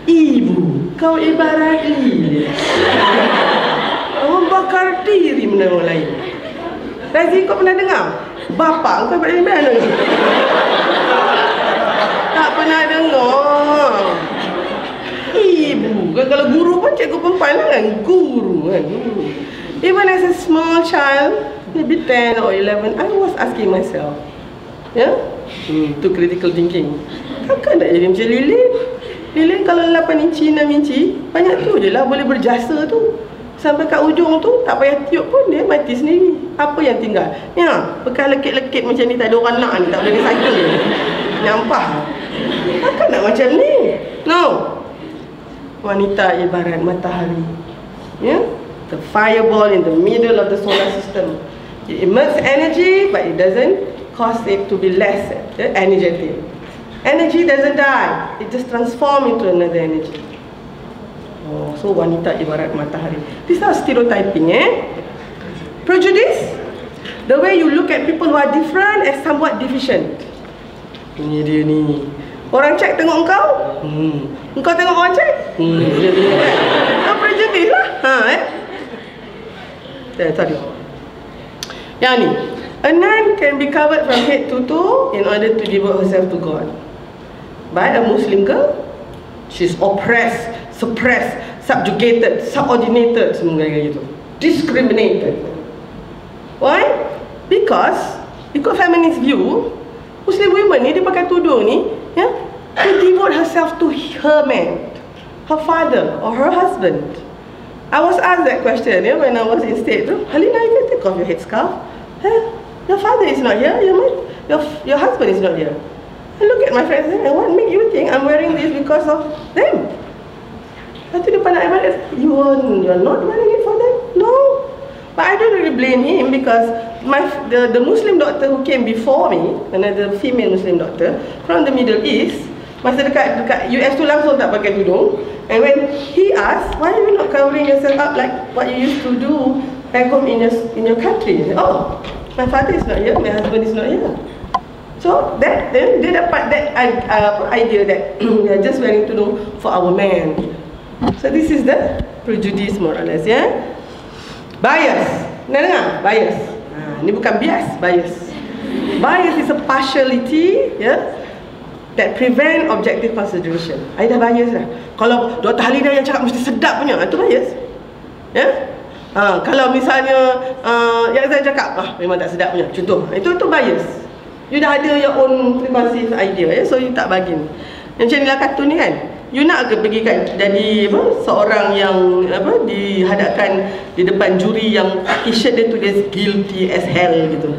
Ibu, kau ibarat lilin. Membakar diri orang lain. Razi, kau pernah dengar? Bapa kau ibarat mana? tak pernah dengar. Ibu, kan kalau guru pun cikgu perempuan lah kan? Guru kan? Even as a small child, maybe 10 or 11, I was asking myself, ya, yeah? hmm, to critical thinking. Takkan nak jadi macam Lilin? Lilin kalau 8 inci, 6 inci, banyak tu je lah boleh berjasa tu. Sampai kat ujung tu, tak payah tiup pun dia mati sendiri. Apa yang tinggal? Ya, bekas lekit-lekit macam ni tak ada orang nak ni, tak boleh cycle. Nyampah. Takkan nak macam ni? No. Wanita ibarat matahari. Ya? Yeah? the fireball in the middle of the solar system. It emits energy, but it doesn't cause it to be less energetic. Energy doesn't die, it just transforms into another energy. Oh, so wanita ibarat matahari. These are stereotyping, eh? Prejudice, the way you look at people who are different as somewhat deficient. Ini dia ni. Orang cek tengok engkau, hmm. engkau tengok orang cek. Hmm. Dia tengok kan? Prejudice lah. Ha, eh? Dah tadi. Yang ni. A nun can be covered from head to toe in order to devote herself to God. But a Muslim girl, she's oppressed, suppressed, subjugated, subordinated, semua gaya gitu. Discriminated. Why? Because, ikut feminist view, Muslim women ni dia pakai tudung ni, ya, to devote herself to her man, her father or her husband. I was asked that question yeah, when I was in state. Halina, you can take off your headscarf. Huh? Your father is not here. Your, your, your husband is not here. Look at my friends and what make you think I'm wearing this because of them? Lepas tu dia pandang I you are, you are not wearing it for them? No. But I don't really blame him because my the, the Muslim doctor who came before me, another female Muslim doctor from the Middle East, masa dekat dekat US tu langsung tak pakai tudung. And when he asked, why are you not covering yourself up like what you used to do back home in your in your country? Said, oh, my father is not here, my husband is not here. So that then dia dapat that uh, idea that we are just wearing tudung for our man. So this is the prejudice more or less, yeah. Bias, dengar? Bias. Ha, ni bukan bias, bias. Bias is a partiality, yeah, that prevent objective consideration. I dah bias dah. Kalau Dr. Halida yang cakap mesti sedap punya, itu bias. Ya? Yeah? Ha, kalau misalnya uh, yang saya cakap, ah, memang tak sedap punya. Contoh, itu itu bias. You dah ada your own preconceived idea, ya? so you tak bagi. Yang macam inilah kartun ni kan? you nak ke pergi kan jadi apa seorang yang apa dihadapkan di depan juri yang t-shirt dia tulis guilty as hell gitu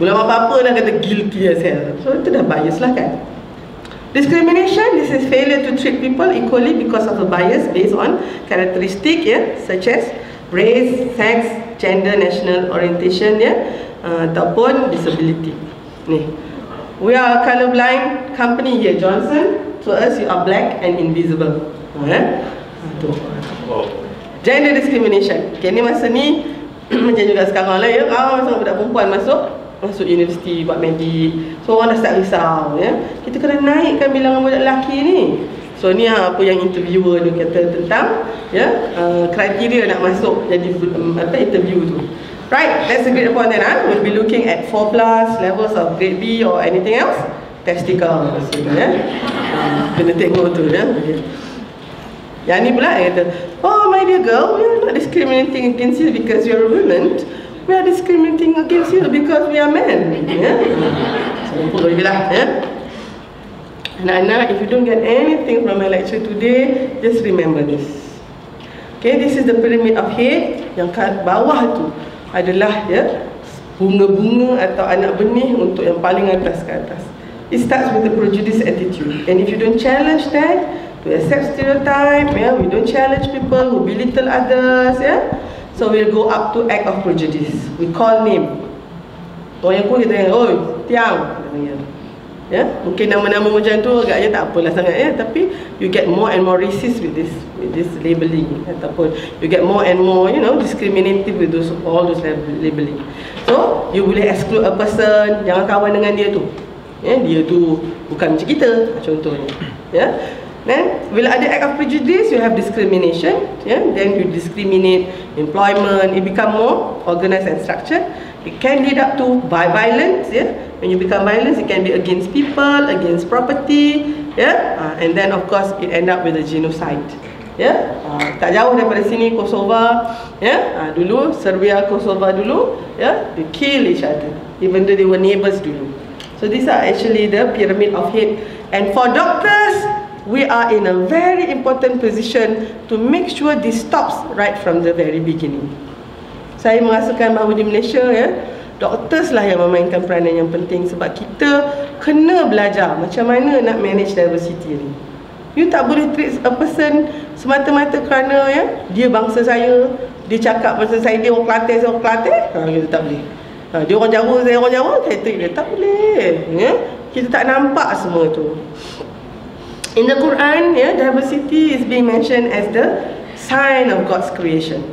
Ulama apa-apa dah kata guilty as hell So itu dah bias lah kan Discrimination, this is failure to treat people equally because of a bias based on characteristic yeah, such as race, sex, gender, national orientation yeah, uh, ataupun disability. Ni. We are a colorblind company here, Johnson. To us, you are black and invisible. Eh? Gender discrimination. Okay, ni masa ni macam juga sekarang lah ya. Ah, masa budak perempuan masuk masuk universiti buat medik. So orang dah start risau ya. Kita kena naikkan bilangan budak lelaki ni. So ni ha, apa yang interviewer tu kata tentang ya uh, kriteria nak masuk jadi um, apa interview tu. Right, that's a great point then. Huh? We'll be looking at 4 plus levels of grade B or anything else. Testicle ya. Um, kena tengok tu ya. Yang ni pula eh, kata, Oh my dear girl, we are not discriminating against you because you are a woman. We are discriminating against you because we are men. Ya. So, lagi lah ya. Anak-anak, if you don't get anything from my lecture today, just remember this. Okay, this is the pyramid of head yang kat bawah tu. Adalah ya bunga-bunga atau anak benih untuk yang paling atas ke atas. It starts with the prejudice attitude. And if you don't challenge that, to accept stereotype, yeah, we don't challenge people who belittle others, yeah. So we'll go up to act of prejudice. We call name. Orang yang pun kita tanya, oi, tiang. Ya, mungkin nama-nama macam tu agaknya tak apalah sangat ya, tapi you get more and more racist with this with this labeling ataupun you get more and more you know discriminative with those all those labeling. So, you boleh exclude a person, jangan kawan dengan dia tu. Ya, dia tu bukan macam kita contohnya. Ya. Then, bila ada act of prejudice, you have discrimination. Yeah? Then you discriminate employment. It become more organized and structured. It can lead up to violence. Yeah? When you become violent, it can be against people, against property. Yeah? Uh, and then of course, it end up with a genocide. Yeah? Uh, tak jauh daripada sini, Kosova. Yeah? Uh, dulu, Serbia, Kosova dulu. Yeah? They kill each other. Even though they were neighbors dulu. So these are actually the pyramid of hate. And for doctors, we are in a very important position to make sure this stops right from the very beginning. Saya merasakan bahawa di Malaysia ya, doctors lah yang memainkan peranan yang penting sebab kita kena belajar macam mana nak manage diversity ni. You tak boleh treat a person semata-mata kerana ya, dia bangsa saya, dia cakap pasal saya dia orang Kelantan, saya orang Kelantan, ha, kita tak boleh. Ha, dia orang Jawa, saya orang Jawa, saya treat dia. Tak boleh. Ya? Kita tak nampak semua tu. In the Quran, yeah, diversity is being mentioned as the sign of God's creation.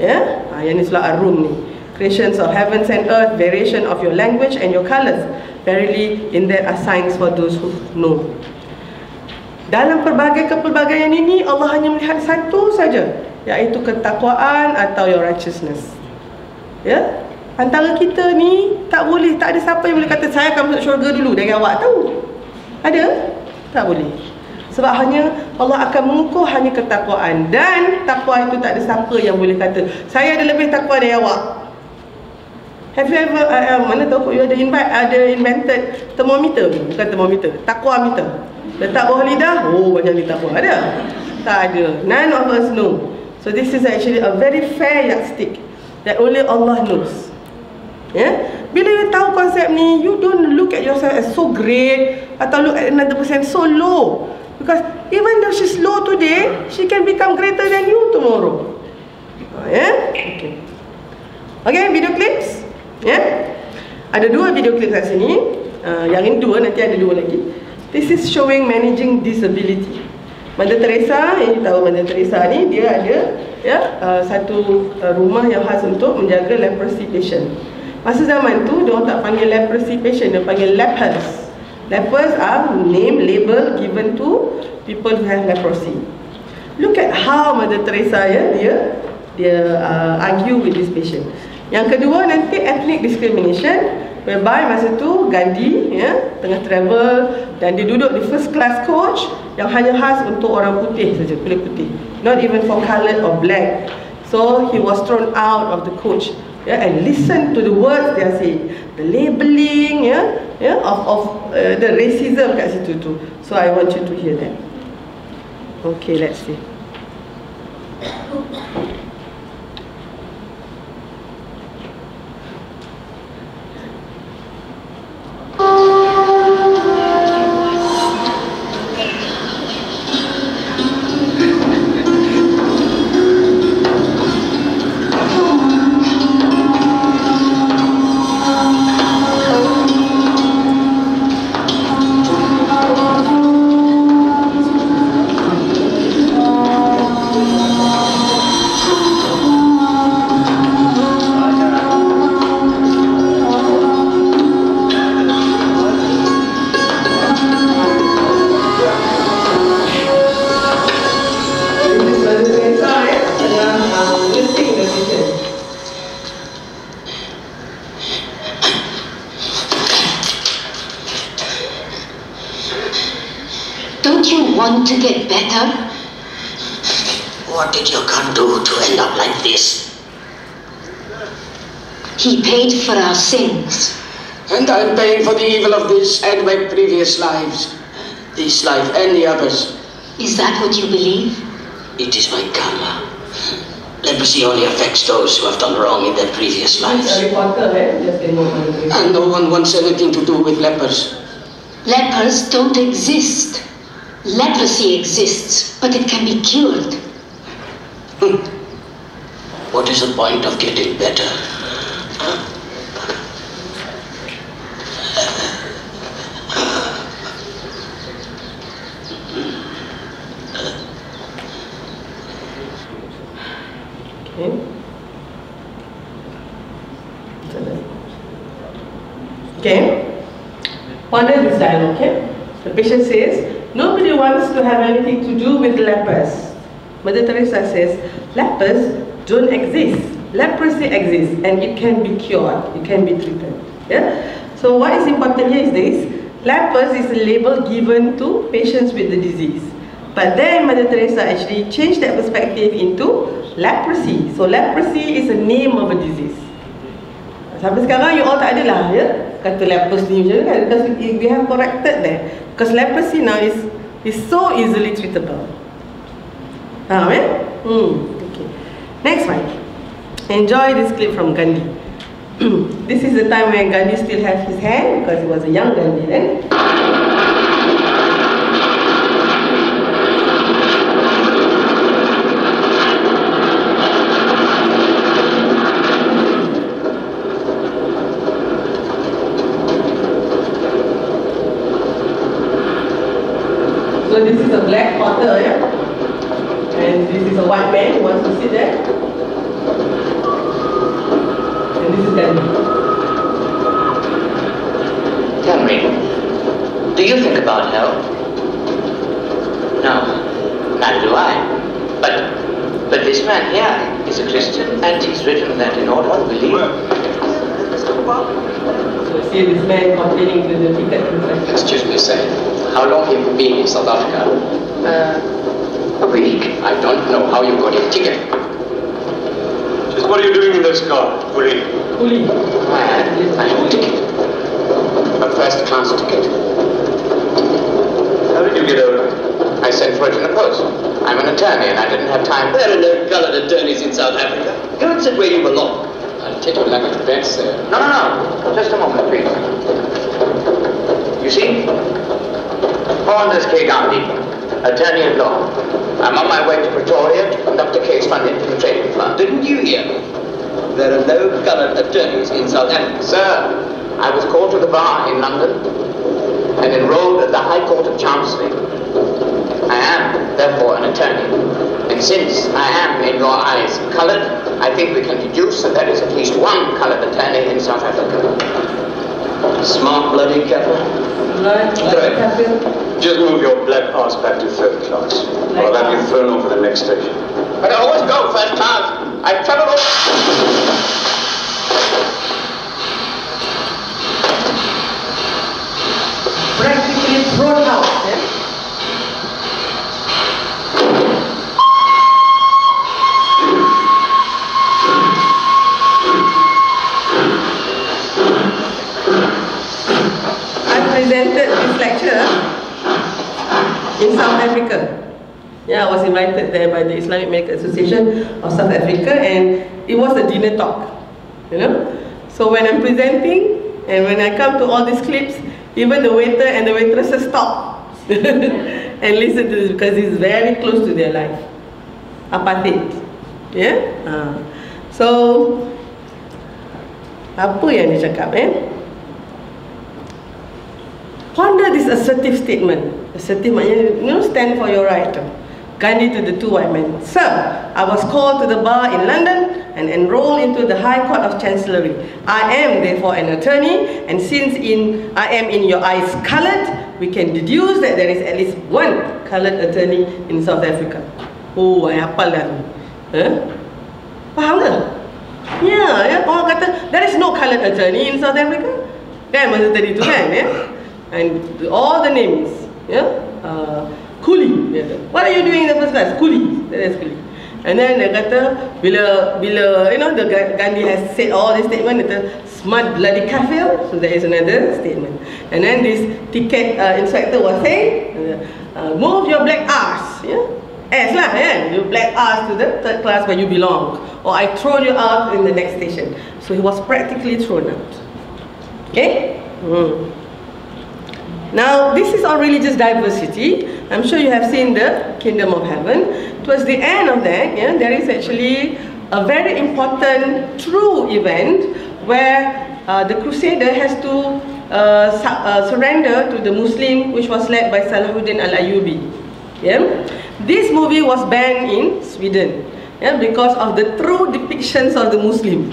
Ya, ha, yang ni surah Ar-Rum ni. Creations of heavens and earth, variation of your language and your colors. Verily, in that are signs for those who know. Dalam pelbagai kepelbagaian ini, Allah hanya melihat satu saja, iaitu ketakwaan atau your righteousness. Ya, antara kita ni tak boleh, tak ada siapa yang boleh kata saya akan masuk syurga dulu dari awak tahu. Ada? Tak boleh. Sebab hanya Allah akan mengukur hanya ketakwaan dan takwa itu tak ada siapa yang boleh kata saya ada lebih takwa dari awak. Have you ever uh, uh, mana tahu you ada invite ada invented thermometer bukan thermometer takwa. Letak bawah lidah, oh banyak ni takwa ada. Tak ada. None of us know. So this is actually a very fair yardstick that only Allah knows. Ya. Yeah? Bila you tahu konsep ni, you don't look at yourself as so great atau look at another person so low. Because even though she's low today, she can become greater than you tomorrow. Ya? Yeah? Okay. Okay, video clips. Ya? Yeah? Ada dua video clips kat sini. Uh, yang ini dua, nanti ada dua lagi. This is showing managing disability. Mother Teresa, yang kita tahu Mother Teresa ni, dia ada ya uh, satu uh, rumah yang khas untuk menjaga leprosy patient. Masa zaman tu, dia tak panggil leprosy patient, dia panggil lepers. Lepers are name, label given to people who have leprosy. Look at how Mother Teresa ya, dia dia uh, argue with this patient. Yang kedua nanti ethnic discrimination whereby masa tu Gandhi ya tengah travel dan dia duduk di first class coach yang hanya khas untuk orang putih saja kulit putih. Not even for coloured or black. So he was thrown out of the coach yeah, and listen to the words they are saying. The labeling yeah, yeah, of, of uh, the racism kat situ tu. So I want you to hear that. Okay let's see I'm paying for the evil of this and my previous lives. This life and the others. Is that what you believe? It is my karma. Leprosy only affects those who have done wrong in their previous He's lives. a reporter? Just tengok Mother Teresa. And no one wants anything to do with lepers. Lepers don't exist. Leprosy exists, but it can be cured. Hmm. What is the point of getting better? With lepers. Mother Teresa says, lepers don't exist. Leprosy exists and it can be cured, it can be treated. Yeah? So what is important here is this. Lepers is a label given to patients with the disease. But then Mother Teresa actually changed that perspective into leprosy. So leprosy is a name of a disease. Sampai sekarang you all tak ada lah ya kata leprosy macam tu kan because we have corrected that because leprosy now is is so easily treatable. Faham eh? Hmm. Okay. Next one. Enjoy this clip from Gandhi. this is the time when Gandhi still has his hand because he was a young Gandhi then. Presenting and when I come to all these clips, even the waiter and the waitresses stop and listen to this because it's very close to their life. Apartheid. Yeah? Uh. So, apa yang dia cakap eh? Ponder this assertive statement. Assertive maknanya, you know, stand for your right. Gandhi to the two white men. Sir, I was called to the bar in London and enrolled into the High Court of Chancellery. I am therefore an attorney, and since in I am in your eyes coloured, we can deduce that there is at least one coloured attorney in South Africa. Oh, I hafal dah. Huh? Faham ke? Ya, ya, orang kata there is no coloured attorney in South Africa. Kan masa tadi tu kan, ya? And all the names, ya. Uh, Kuli. What are you doing in the first class? Kuli. That is Kuli. And then dia kata bila bila you know the Ga- Gandhi has said all this statement, kata smart bloody kafir. So there is another statement. And then this ticket uh, inspector was saying, uh, move your black ass, yeah. S lah kan. You black us to the third class where you belong. Or I throw you out in the next station. So he was practically thrown out. Okay? Hmm. Now, this is on religious diversity. I'm sure you have seen the Kingdom of Heaven. Towards the end of that, yeah, there is actually a very important true event where uh, the Crusader has to uh, su uh, surrender to the Muslim, which was led by Salahuddin al-Ayyubi. Yeah? This movie was banned in Sweden yeah, because of the true depictions of the Muslim.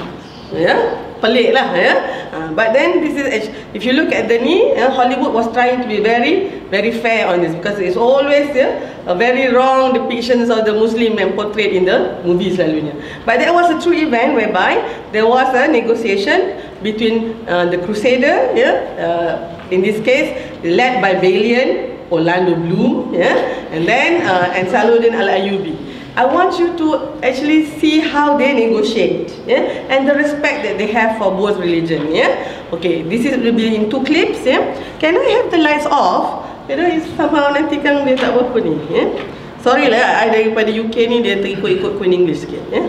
Yeah? Pelik lah ya. Uh, but then this is if you look at the ni, uh, Hollywood was trying to be very very fair on this because it's always yeah, a very wrong depictions of the Muslim and portrayed in the movies selalunya. But there was a true event whereby there was a negotiation between uh, the Crusader, yeah, uh, in this case led by Valiant Orlando Bloom, yeah, and then uh, and Saluddin Al Ayyubi. I want you to actually see how they negotiate yeah? and the respect that they have for both religion. Yeah? Okay, this is will be in two clips. Yeah? Can I have the lights off? It's somehow nanti kan dia tak apa ni. Yeah? Sorry lah, I daripada UK ni dia terikut-ikut Queen English sikit. Yeah?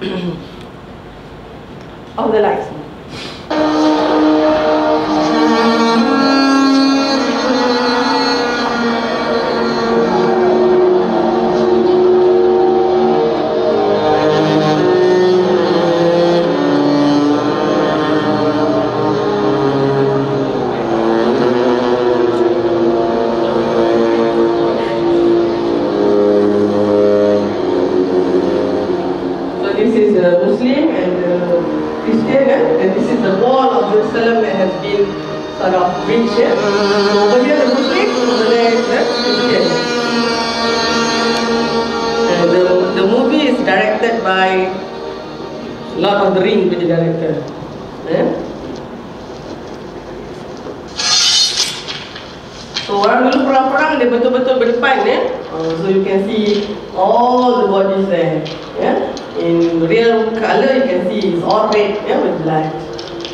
Off the lights. So you can see all the bodies there. Yeah? In real color you can see it's all red yeah, with black.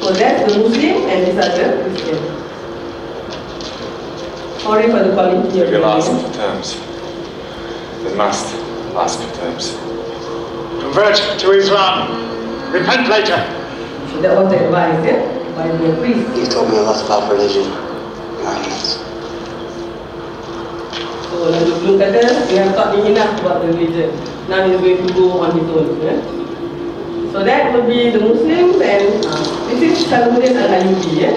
So that's the Muslim and these are the Christian. Sorry for the quality of the last two terms. The last, last two terms. Convert to Islam. Repent later. So that was the advice yeah? by the priest. He told me a lot about religion. Religion. Now he's going to go on his own. Eh? So that would be the Muslims and uh, this is Salamuddin Al-Ayubi. Eh?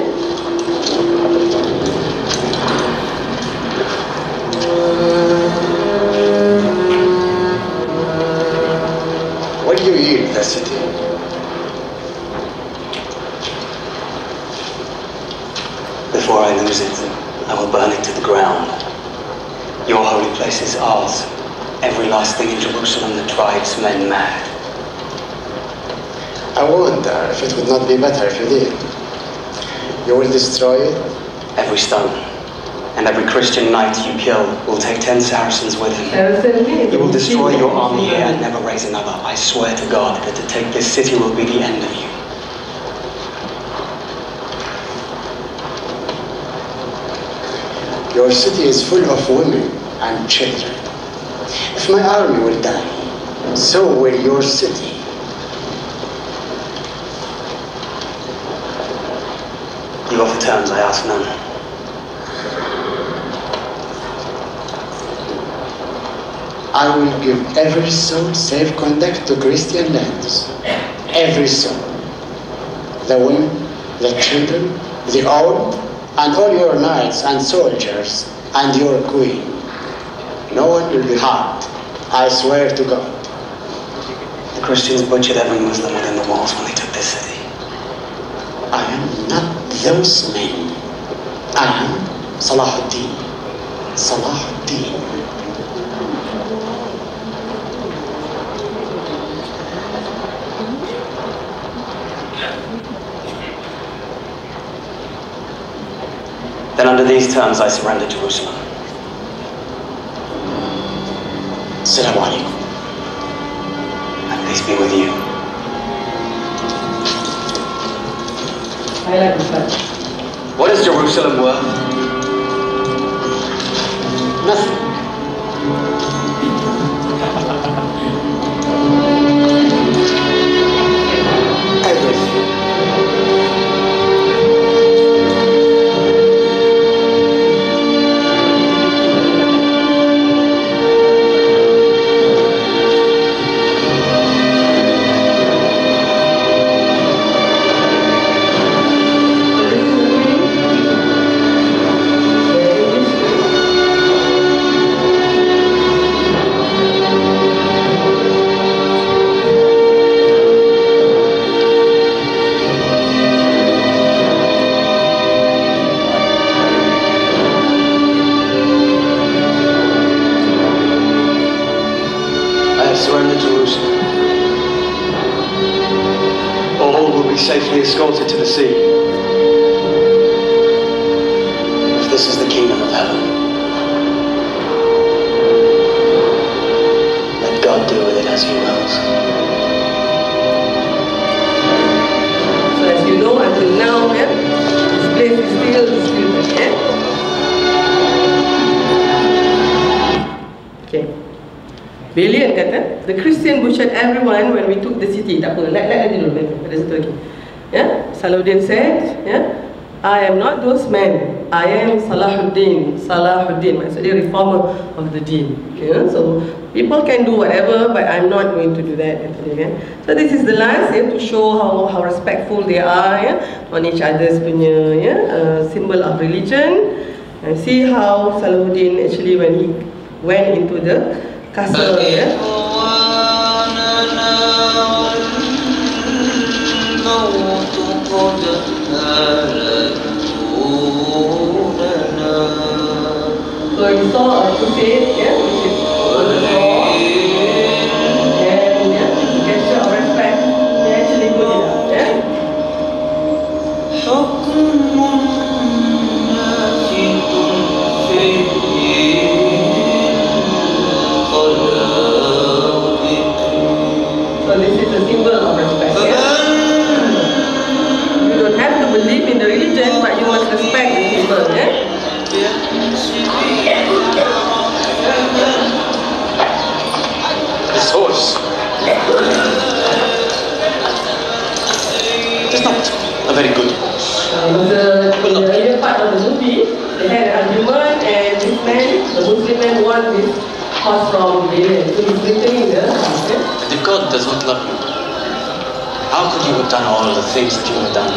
What do you eat, Nasiti? This is ours. Every last thing in Jerusalem that drives men mad. I wonder if it would not be better if you did. You will destroy it? Every stone. And every Christian knight you kill will take ten Saracens with him. You will destroy your army here and never raise another. I swear to God that to take this city will be the end of you. Your city is full of women and children. If my army will die, so will your city. You offer terms, I ask none. I will give every soul safe conduct to Christian lands. Every soul. The women, the children, the old, and all your knights and soldiers, and your queen. No one will be harmed. I swear to God. The Christians butchered every Muslim within the walls when they took this city. I am not those men. I am Salahuddin. Salahuddin. Then under these terms I surrender Jerusalem. Assalamu alaikum. And peace be with you. I like the What is Jerusalem worth? Nothing. Salahuddin said, yeah, I am not those men. I am Salahuddin. Salahuddin, maksudnya reformer of the deen. Yeah? So people can do whatever, but I'm not going to do that. Yeah? So this is the last yeah, to show how how respectful they are yeah, on each other's punya yeah, uh, symbol of religion. And see how Salahuddin actually when he went into the castle. Yeah? So you saw a crusade, yeah, very good. Uh, the, the earlier part of the movie, they had an argument and this man, the Muslim man won this horse from. So he's the. If God does not love you, how could you have done all the things that you have done?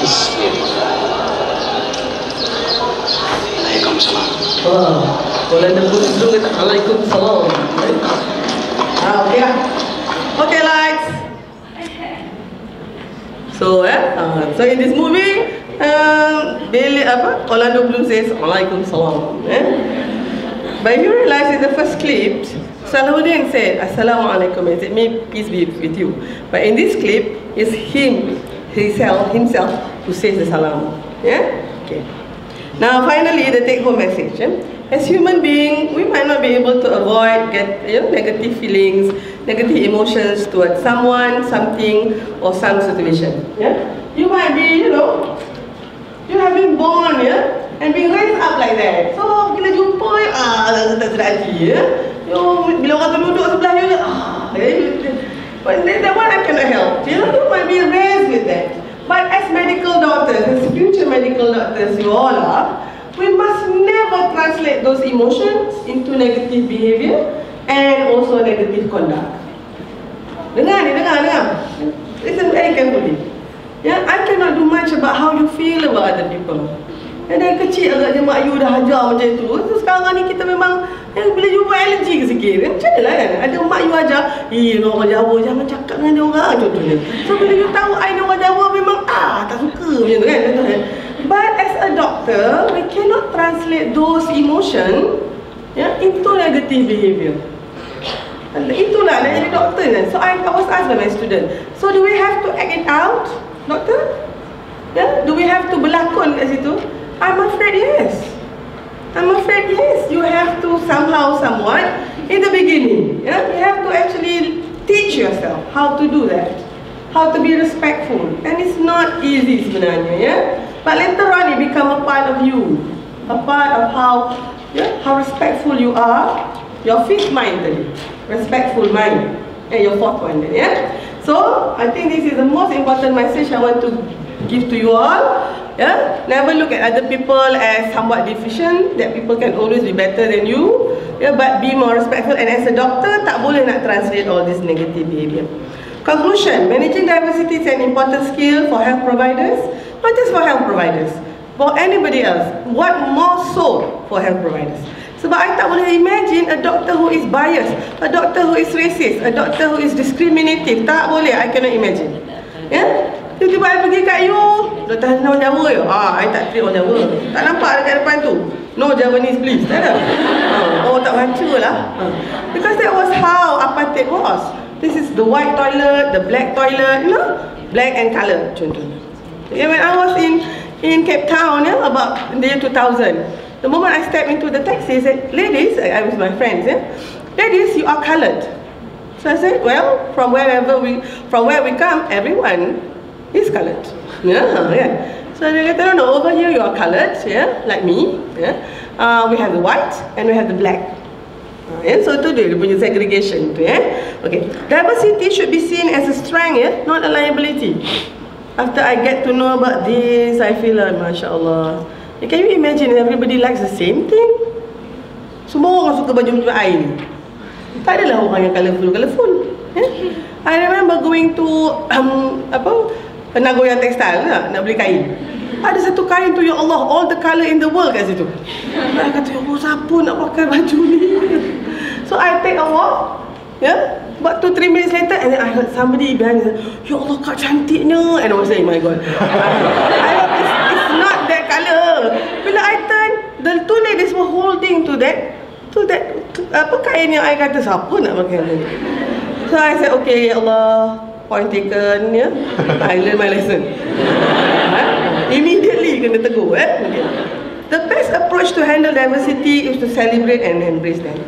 He's really Waalaikumsalam. Oh, ada pun dulu kata Waalaikumsalam. Ah. Okay, So, in this movie, um, Billy, apa, Orlando Bloom says Waalaikumsalam. Eh? But you realize in the first clip, Salahuddin said Assalamualaikum and said, May peace be with you. But in this clip, it's him, himself, himself who says the salam. Yeah? Okay. Now, finally, the take-home message. eh? As human beings, we might not be able to avoid get you know, negative feelings, negative emotions towards someone, something, or some situation. Yeah? You might be, you know, you have been born, yeah, and being raised up like that. So bila jumpa, ah, tak sedap hati, ya. You, bila orang tu duduk sebelah you, ah, but that one I cannot help. You know, you might be raised with that. But as medical doctors, as future medical doctors you all are, we must never translate those emotions into negative behavior and also negative conduct. Dengar ni, dengar, dengar. Listen very carefully. Yeah, I cannot do much about how you feel about other people. Dan dari kecil agaknya mak you dah ajar macam tu. So sekarang ni kita memang eh, bila buat alergi ke sikit. Eh, macam mana lah kan? Ada mak you ajar, eh orang Jawa jangan cakap dengan dia orang contohnya. So bila you tahu I ni orang Jawa memang ah tak suka macam tu kan. But as a doctor, we cannot translate those emotion yeah, into negative behavior. Itulah nak jadi doktor kan. So I, I was asked by my student. So do we have to act it out, doctor? Yeah? Do we have to berlakon kat situ? I'm afraid yes. I'm afraid yes. You have to somehow, somewhat, in the beginning, yeah, you have to actually teach yourself how to do that, how to be respectful, and it's not easy sebenarnya, yeah. But later on, it become a part of you, a part of how, yeah, how respectful you are. Your fifth mind tadi, respectful mind, and your fourth one, then, yeah. So I think this is the most important message I want to give to you all. Yeah, never look at other people as somewhat deficient. That people can always be better than you. Yeah, but be more respectful. And as a doctor, tak boleh nak translate all this negative behavior. Conclusion: Managing diversity is an important skill for health providers, not just for health providers, for anybody else. What more so for health providers? Sebab I tak boleh imagine a doctor who is biased, a doctor who is racist, a doctor who is discriminative. Tak boleh, I cannot imagine. Ya? Yeah? Tiba-tiba I pergi kat you, doktor Hasna orang Jawa ya? Ah, I tak treat orang Jawa. Tak nampak dekat depan tu. No Javanese please. Tak ada. Ah, oh, tak baca lah. Ah. Because that was how apartheid was. this is the white toilet, the black toilet, you know, black and color contohnya. Yeah, when I was in in Cape Town, yeah, about the year 2000, the moment I stepped into the taxi, I said, ladies, I, was my friends, yeah, ladies, you are colored. So I said, well, from wherever we, from where we come, everyone is colored. Yeah, yeah. So they kata, no, over here you are colored, yeah, like me, yeah. Uh, we have the white and we have the black. Yeah, so tu dia, punya segregation tu. Okay. Diversity should be seen as a strength ya, not a liability. After I get to know about this, I feel like Masya Allah. Can you imagine everybody likes the same thing? Semua orang suka baju-baju air ni. Tak adalah orang yang colourful-colourful. Yeah? I remember going to um, apa Nagoya Textile lah, nak beli kain. Ada satu kain tu, Ya Allah, all the colour in the world kat situ. I kata, Ya Allah, siapa nak pakai baju ni? So I take a walk, yeah, About two, three minutes later, and then I heard somebody behind me, Ya Allah, kak cantiknya. And I was saying, my God. I, it's, it's not that colour. Bila I turn, the two ladies were holding to that, to that, to, apa kain yang I kata, siapa nak pakai ni? So I said, okay, Ya Allah, point taken, ya. Yeah. I learn my lesson. Immediately kena tegur, eh. Okay. The best approach to handle diversity is to celebrate and embrace them.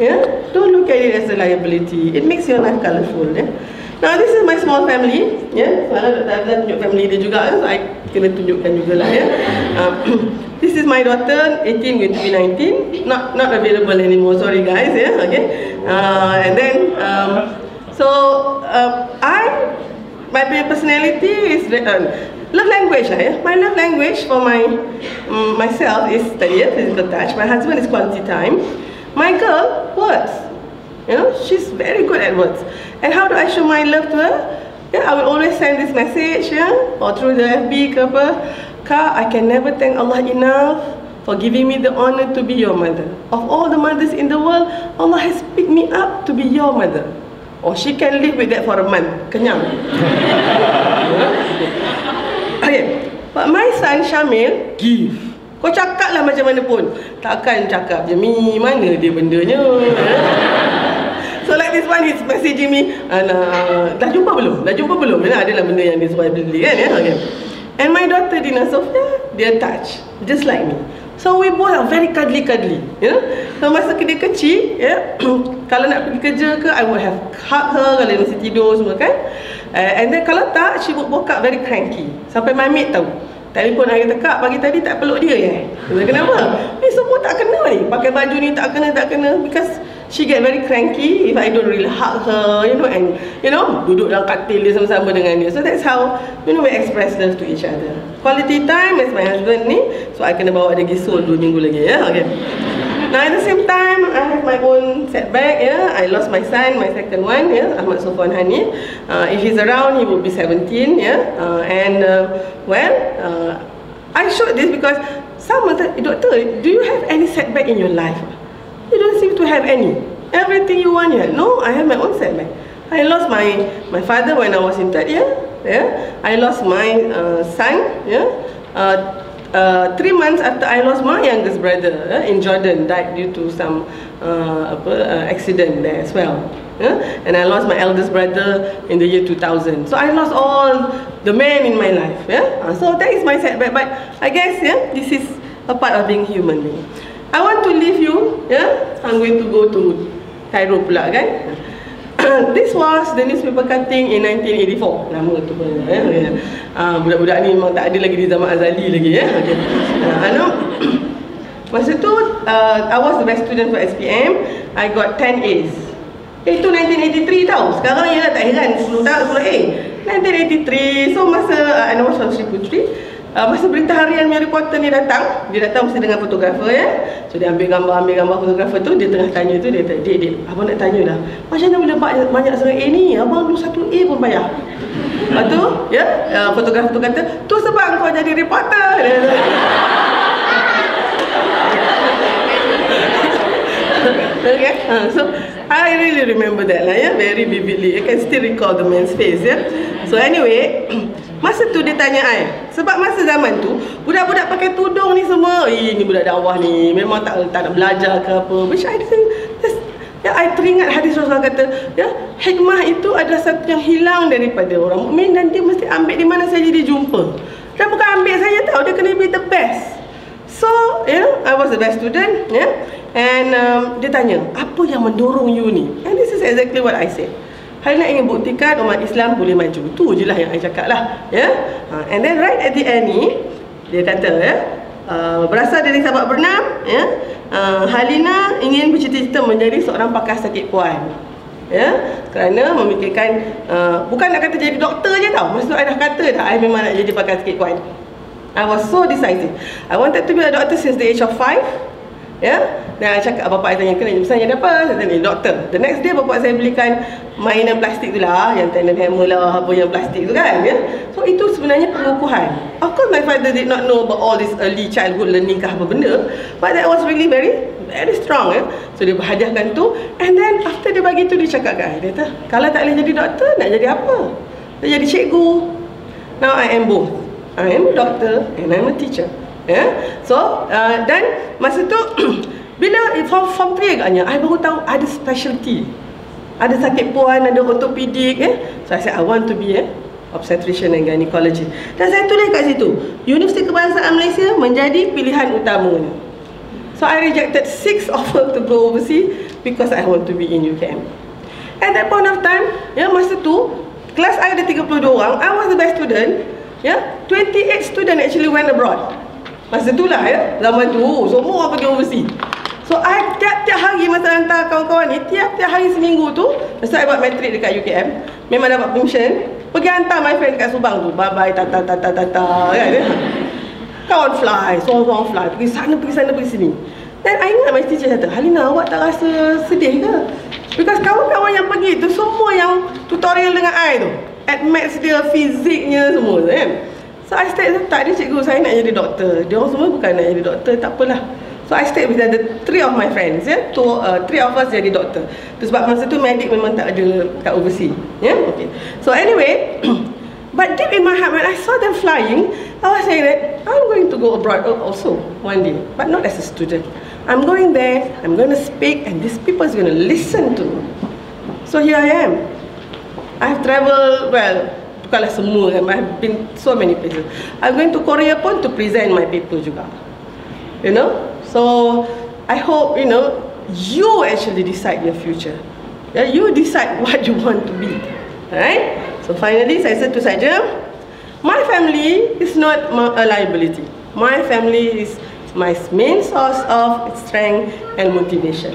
Yeah? Don't look at it as a liability. It makes your life colourful. Yeah? Now this is my small family. Yeah? Malah Dr. Abdullah tunjuk family dia juga. So I kena tunjukkan juga lah. Yeah? Um, this is my daughter, 18 going to be 19. Not not available anymore. Sorry guys. Yeah? Okay. Uh, and then, um, so uh, I, my personality is uh, love language. Uh, yeah? My love language for my um, myself is study, physical touch. My husband is quality time. My girl, words. You know, she's very good at words. And how do I show my love to her? Yeah, I will always send this message, yeah, or through the FB ke apa. Ka, I can never thank Allah enough for giving me the honor to be your mother. Of all the mothers in the world, Allah has picked me up to be your mother. Or she can live with that for a month. Kenyang. okay. But my son Syamil, give. Kau cakap lah macam mana pun Takkan cakap je Mi mana dia bendanya So like this one he's messaging me Alah, Dah jumpa belum? Dah jumpa belum? Mana adalah benda yang dia suka beli kan ya? Okay. And my daughter Dina Sofia Dia touch Just like me So we both are very cuddly-cuddly you know? So masa dia kecil yeah? Kalau nak pergi kerja ke I would have hug her Kalau dia masih tidur semua kan uh, And then kalau tak She would woke up very cranky Sampai my maid tahu Telefon hari tekak pagi tadi tak peluk dia ya. Kenapa? Ni semua tak kena ni. Pakai baju ni tak kena, tak kena. Because she get very cranky if I don't really hug her, you know, and, you know, duduk dalam katil dia sama-sama dengan dia. So that's how, you know, we express love to each other. Quality time is my husband ni. So I kena bawa dia pergi Seoul 2 minggu lagi ya. Okay. Now at the same time, I have my own setback. Yeah, I lost my son, my second one. Yeah, Ahmad Sofwan Hani. Uh, if he's around, he will be 17. Yeah, uh, and uh, well, uh, I showed this because someone said, Doctor, do you have any setback in your life? You don't seem to have any. Everything you want, have. No, I have my own setback. I lost my my father when I was in third year. Yeah, I lost my uh, son. Yeah. Uh, uh, three months after I lost my youngest brother uh, in Jordan, died due to some uh, uh, accident there as well. Yeah? And I lost my eldest brother in the year 2000. So I lost all the men in my life. Yeah? Uh, so that is my setback. But I guess yeah, this is a part of being human being. I want to leave you. Yeah? I'm going to go to Cairo pula kan. this was the newspaper cutting in 1984 lama tu pun eh uh, budak-budak ni memang tak ada lagi di zaman Azali lagi ya. Okay. uh, anu masa tu uh, I was the best student for SPM I got 10 A's. Eh, itu 1983 tau. Sekarang ya tak heran. 10 tahun 10 A. 1983 so masa uh, I was Sri Putri Uh, masa berita harian punya reporter ni datang Dia datang mesti dengan fotografer ya. So dia ambil gambar, ambil gambar fotografer tu Dia tengah tanya tu, dia tanya, dia, dia, abang nak tanya lah Macam mana boleh banyak, banyak sangat A ni? Abang dulu satu A pun bayar. Lepas tu, ya, uh, fotografer tu kata Tu sebab kau jadi reporter Okay, uh, so I really remember that lah ya, very vividly. I can still recall the man's face ya. So anyway, Masa tu dia tanya I Sebab masa zaman tu Budak-budak pakai tudung ni semua Eh ni budak dakwah ni Memang tak tak nak belajar ke apa Which I didn't yeah, I teringat hadis Rasulullah kata, ya, hikmah itu adalah satu yang hilang daripada orang mukmin dan dia mesti ambil di mana saja dia jumpa. Dan bukan ambil saya tahu dia kena be the best. So, you know, I was the best student, yeah. And um, dia tanya, apa yang mendorong you ni? And this is exactly what I said. Hari nak ingin buktikan umat Islam boleh maju. Tu je lah yang I cakap lah. Yeah? Uh, and then right at the end ni, dia kata, ya, uh, berasal dari sahabat bernam, ya, uh, Halina ingin bercita-cita menjadi seorang pakar sakit puan. Ya, kerana memikirkan uh, bukan nak kata jadi doktor je tau. Maksud I dah kata dah I memang nak jadi pakar sakit puan. I was so decisive. I wanted to be a doctor since the age of 5. Ya, dan saya cakap bapak saya tanya kena jadi jadi apa? Saya tanya doktor. The next day bapak saya belikan mainan plastik tu lah, yang tandem hammer lah, apa yang plastik tu kan, ya. So itu sebenarnya pengukuhan. Of course my father did not know about all this early childhood learning kah apa benda, but that was really very very strong ya. So dia berhadiahkan tu and then after dia bagi tu dia cakap kan, dia kata, kalau tak boleh jadi doktor nak jadi apa? Nak jadi cikgu. Now I am both. I am a doctor and I'm a teacher. Yeah? So, uh, dan masa tu bila form form 3 agaknya, I baru tahu ada specialty. Ada sakit puan, ada ortopedik, eh. So I said I want to be eh, obstetrician and gynecology. Dan saya tulis kat situ, Universiti Kebangsaan Malaysia menjadi pilihan utamanya. So I rejected six offer to go overseas because I want to be in UKM. At that point of time, ya masa tu, kelas I ada 32 orang, I was the best student. Ya, 28 student actually went abroad. Masa tu lah ya. Zaman tu Semua pergi overseas. So I tiap-tiap hari Masa hantar kawan-kawan ni Tiap-tiap hari seminggu tu Masa I buat matrik dekat UKM Memang dapat permission. Pergi hantar my friend dekat Subang tu. Bye-bye tata tata tata kan ya? Kawan fly Seorang-seorang fly. Pergi sana pergi sana pergi sini. Dan I ingat my teacher kata Halina awak tak rasa sedih ke? Because kawan-kawan yang pergi tu Semua yang tutorial dengan I tu At maths dia, fiziknya semua kan So I stayed tak ada cikgu saya nak jadi doktor. Dia semua bukan nak jadi doktor, tak apalah. So I stayed with the three of my friends, ya. Yeah? Two, uh, three of us jadi doktor. Tu sebab masa tu medik memang tak ada kat overseas, ya. Yeah? Okay. So anyway, but deep in my heart when I saw them flying, I was saying that I'm going to go abroad also one day, but not as a student. I'm going there, I'm going to speak, and these people is going to listen to me. So here I am. I've traveled well bukanlah semua kan I've been so many places. I'm going to Korea pun to present my paper juga. You know? So I hope you know you actually decide your future. Yeah, you decide what you want to be. Right so finally saya sentuh saja. My family is not a liability. My family is my main source of strength and motivation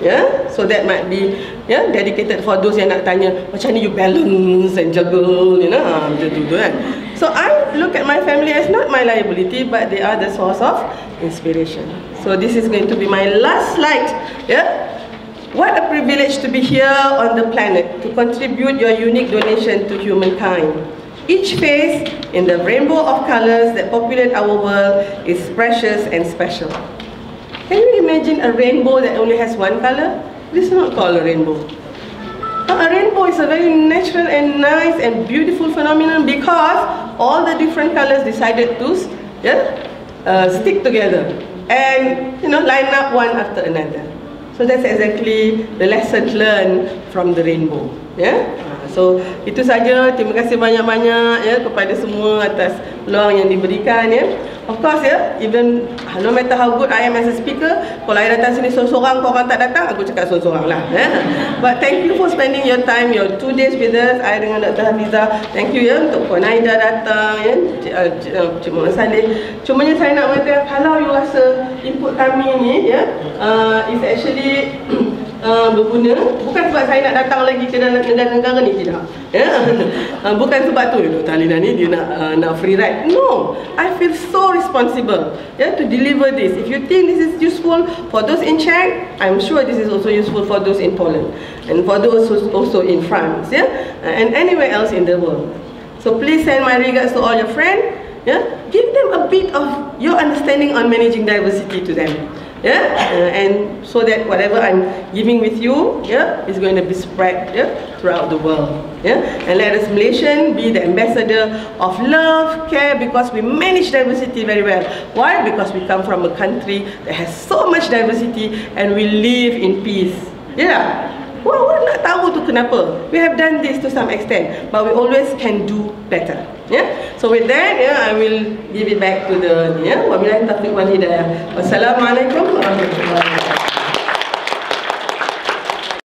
yeah so that might be yeah dedicated for those yang nak tanya macam ni you balance and juggle you know? Ah, macam tu kan. So I look at my family as not my liability but they are the source of inspiration. So this is going to be my last slide yeah what a privilege to be here on the planet to contribute your unique donation to humankind. Each face in the rainbow of colors that populate our world is precious and special Can you imagine a rainbow that only has one color? This is not called a rainbow. a rainbow is a very natural and nice and beautiful phenomenon because all the different colors decided to yeah, uh, stick together and you know line up one after another. So that's exactly the lesson learned from the rainbow. Yeah. So itu saja. Terima kasih banyak-banyak ya kepada semua atas peluang yang diberikan ya. Of course ya, even no matter how good I am as a speaker, kalau saya datang sini seorang-seorang, kau orang tak datang, aku cakap seorang-seorang lah. Ya. But thank you for spending your time, your two days with us. I dengan Dr. Hafiza. Thank you ya untuk Puan Aida datang, ya. Cik Muhammad Saleh. Cuma saya nak mengatakan, kalau you rasa input kami ni, ya, uh, is actually uh, berguna. Bukan sebab saya nak datang lagi ke dalam negara-negara ni tidak. Ya. Uh, bukan sebab tu. Dr. Alina ni dia nak uh, nak free ride. No. I feel so responsible ya yeah, to deliver this. If you think this is useful for those in Czech I'm sure this is also useful for those in Poland and for those also in France yeah uh, and anywhere else in the world. So please send my regards to all your friends yeah give them a bit of your understanding on managing diversity to them yeah? Uh, and so that whatever i'm giving with you yeah is going to be spread yeah throughout the world yeah? And let us malaysian be the ambassador of love care because we manage diversity very well. Why? Because we come from a country that has so much diversity and we live in peace. Yeah. Wah, orang nak tahu tu kenapa. We have done this to some extent, but we always can do better. Yeah. So with that, yeah, I will give it back to the yeah. Wabillahi taufiq wal hidayah. Wassalamualaikum warahmatullahi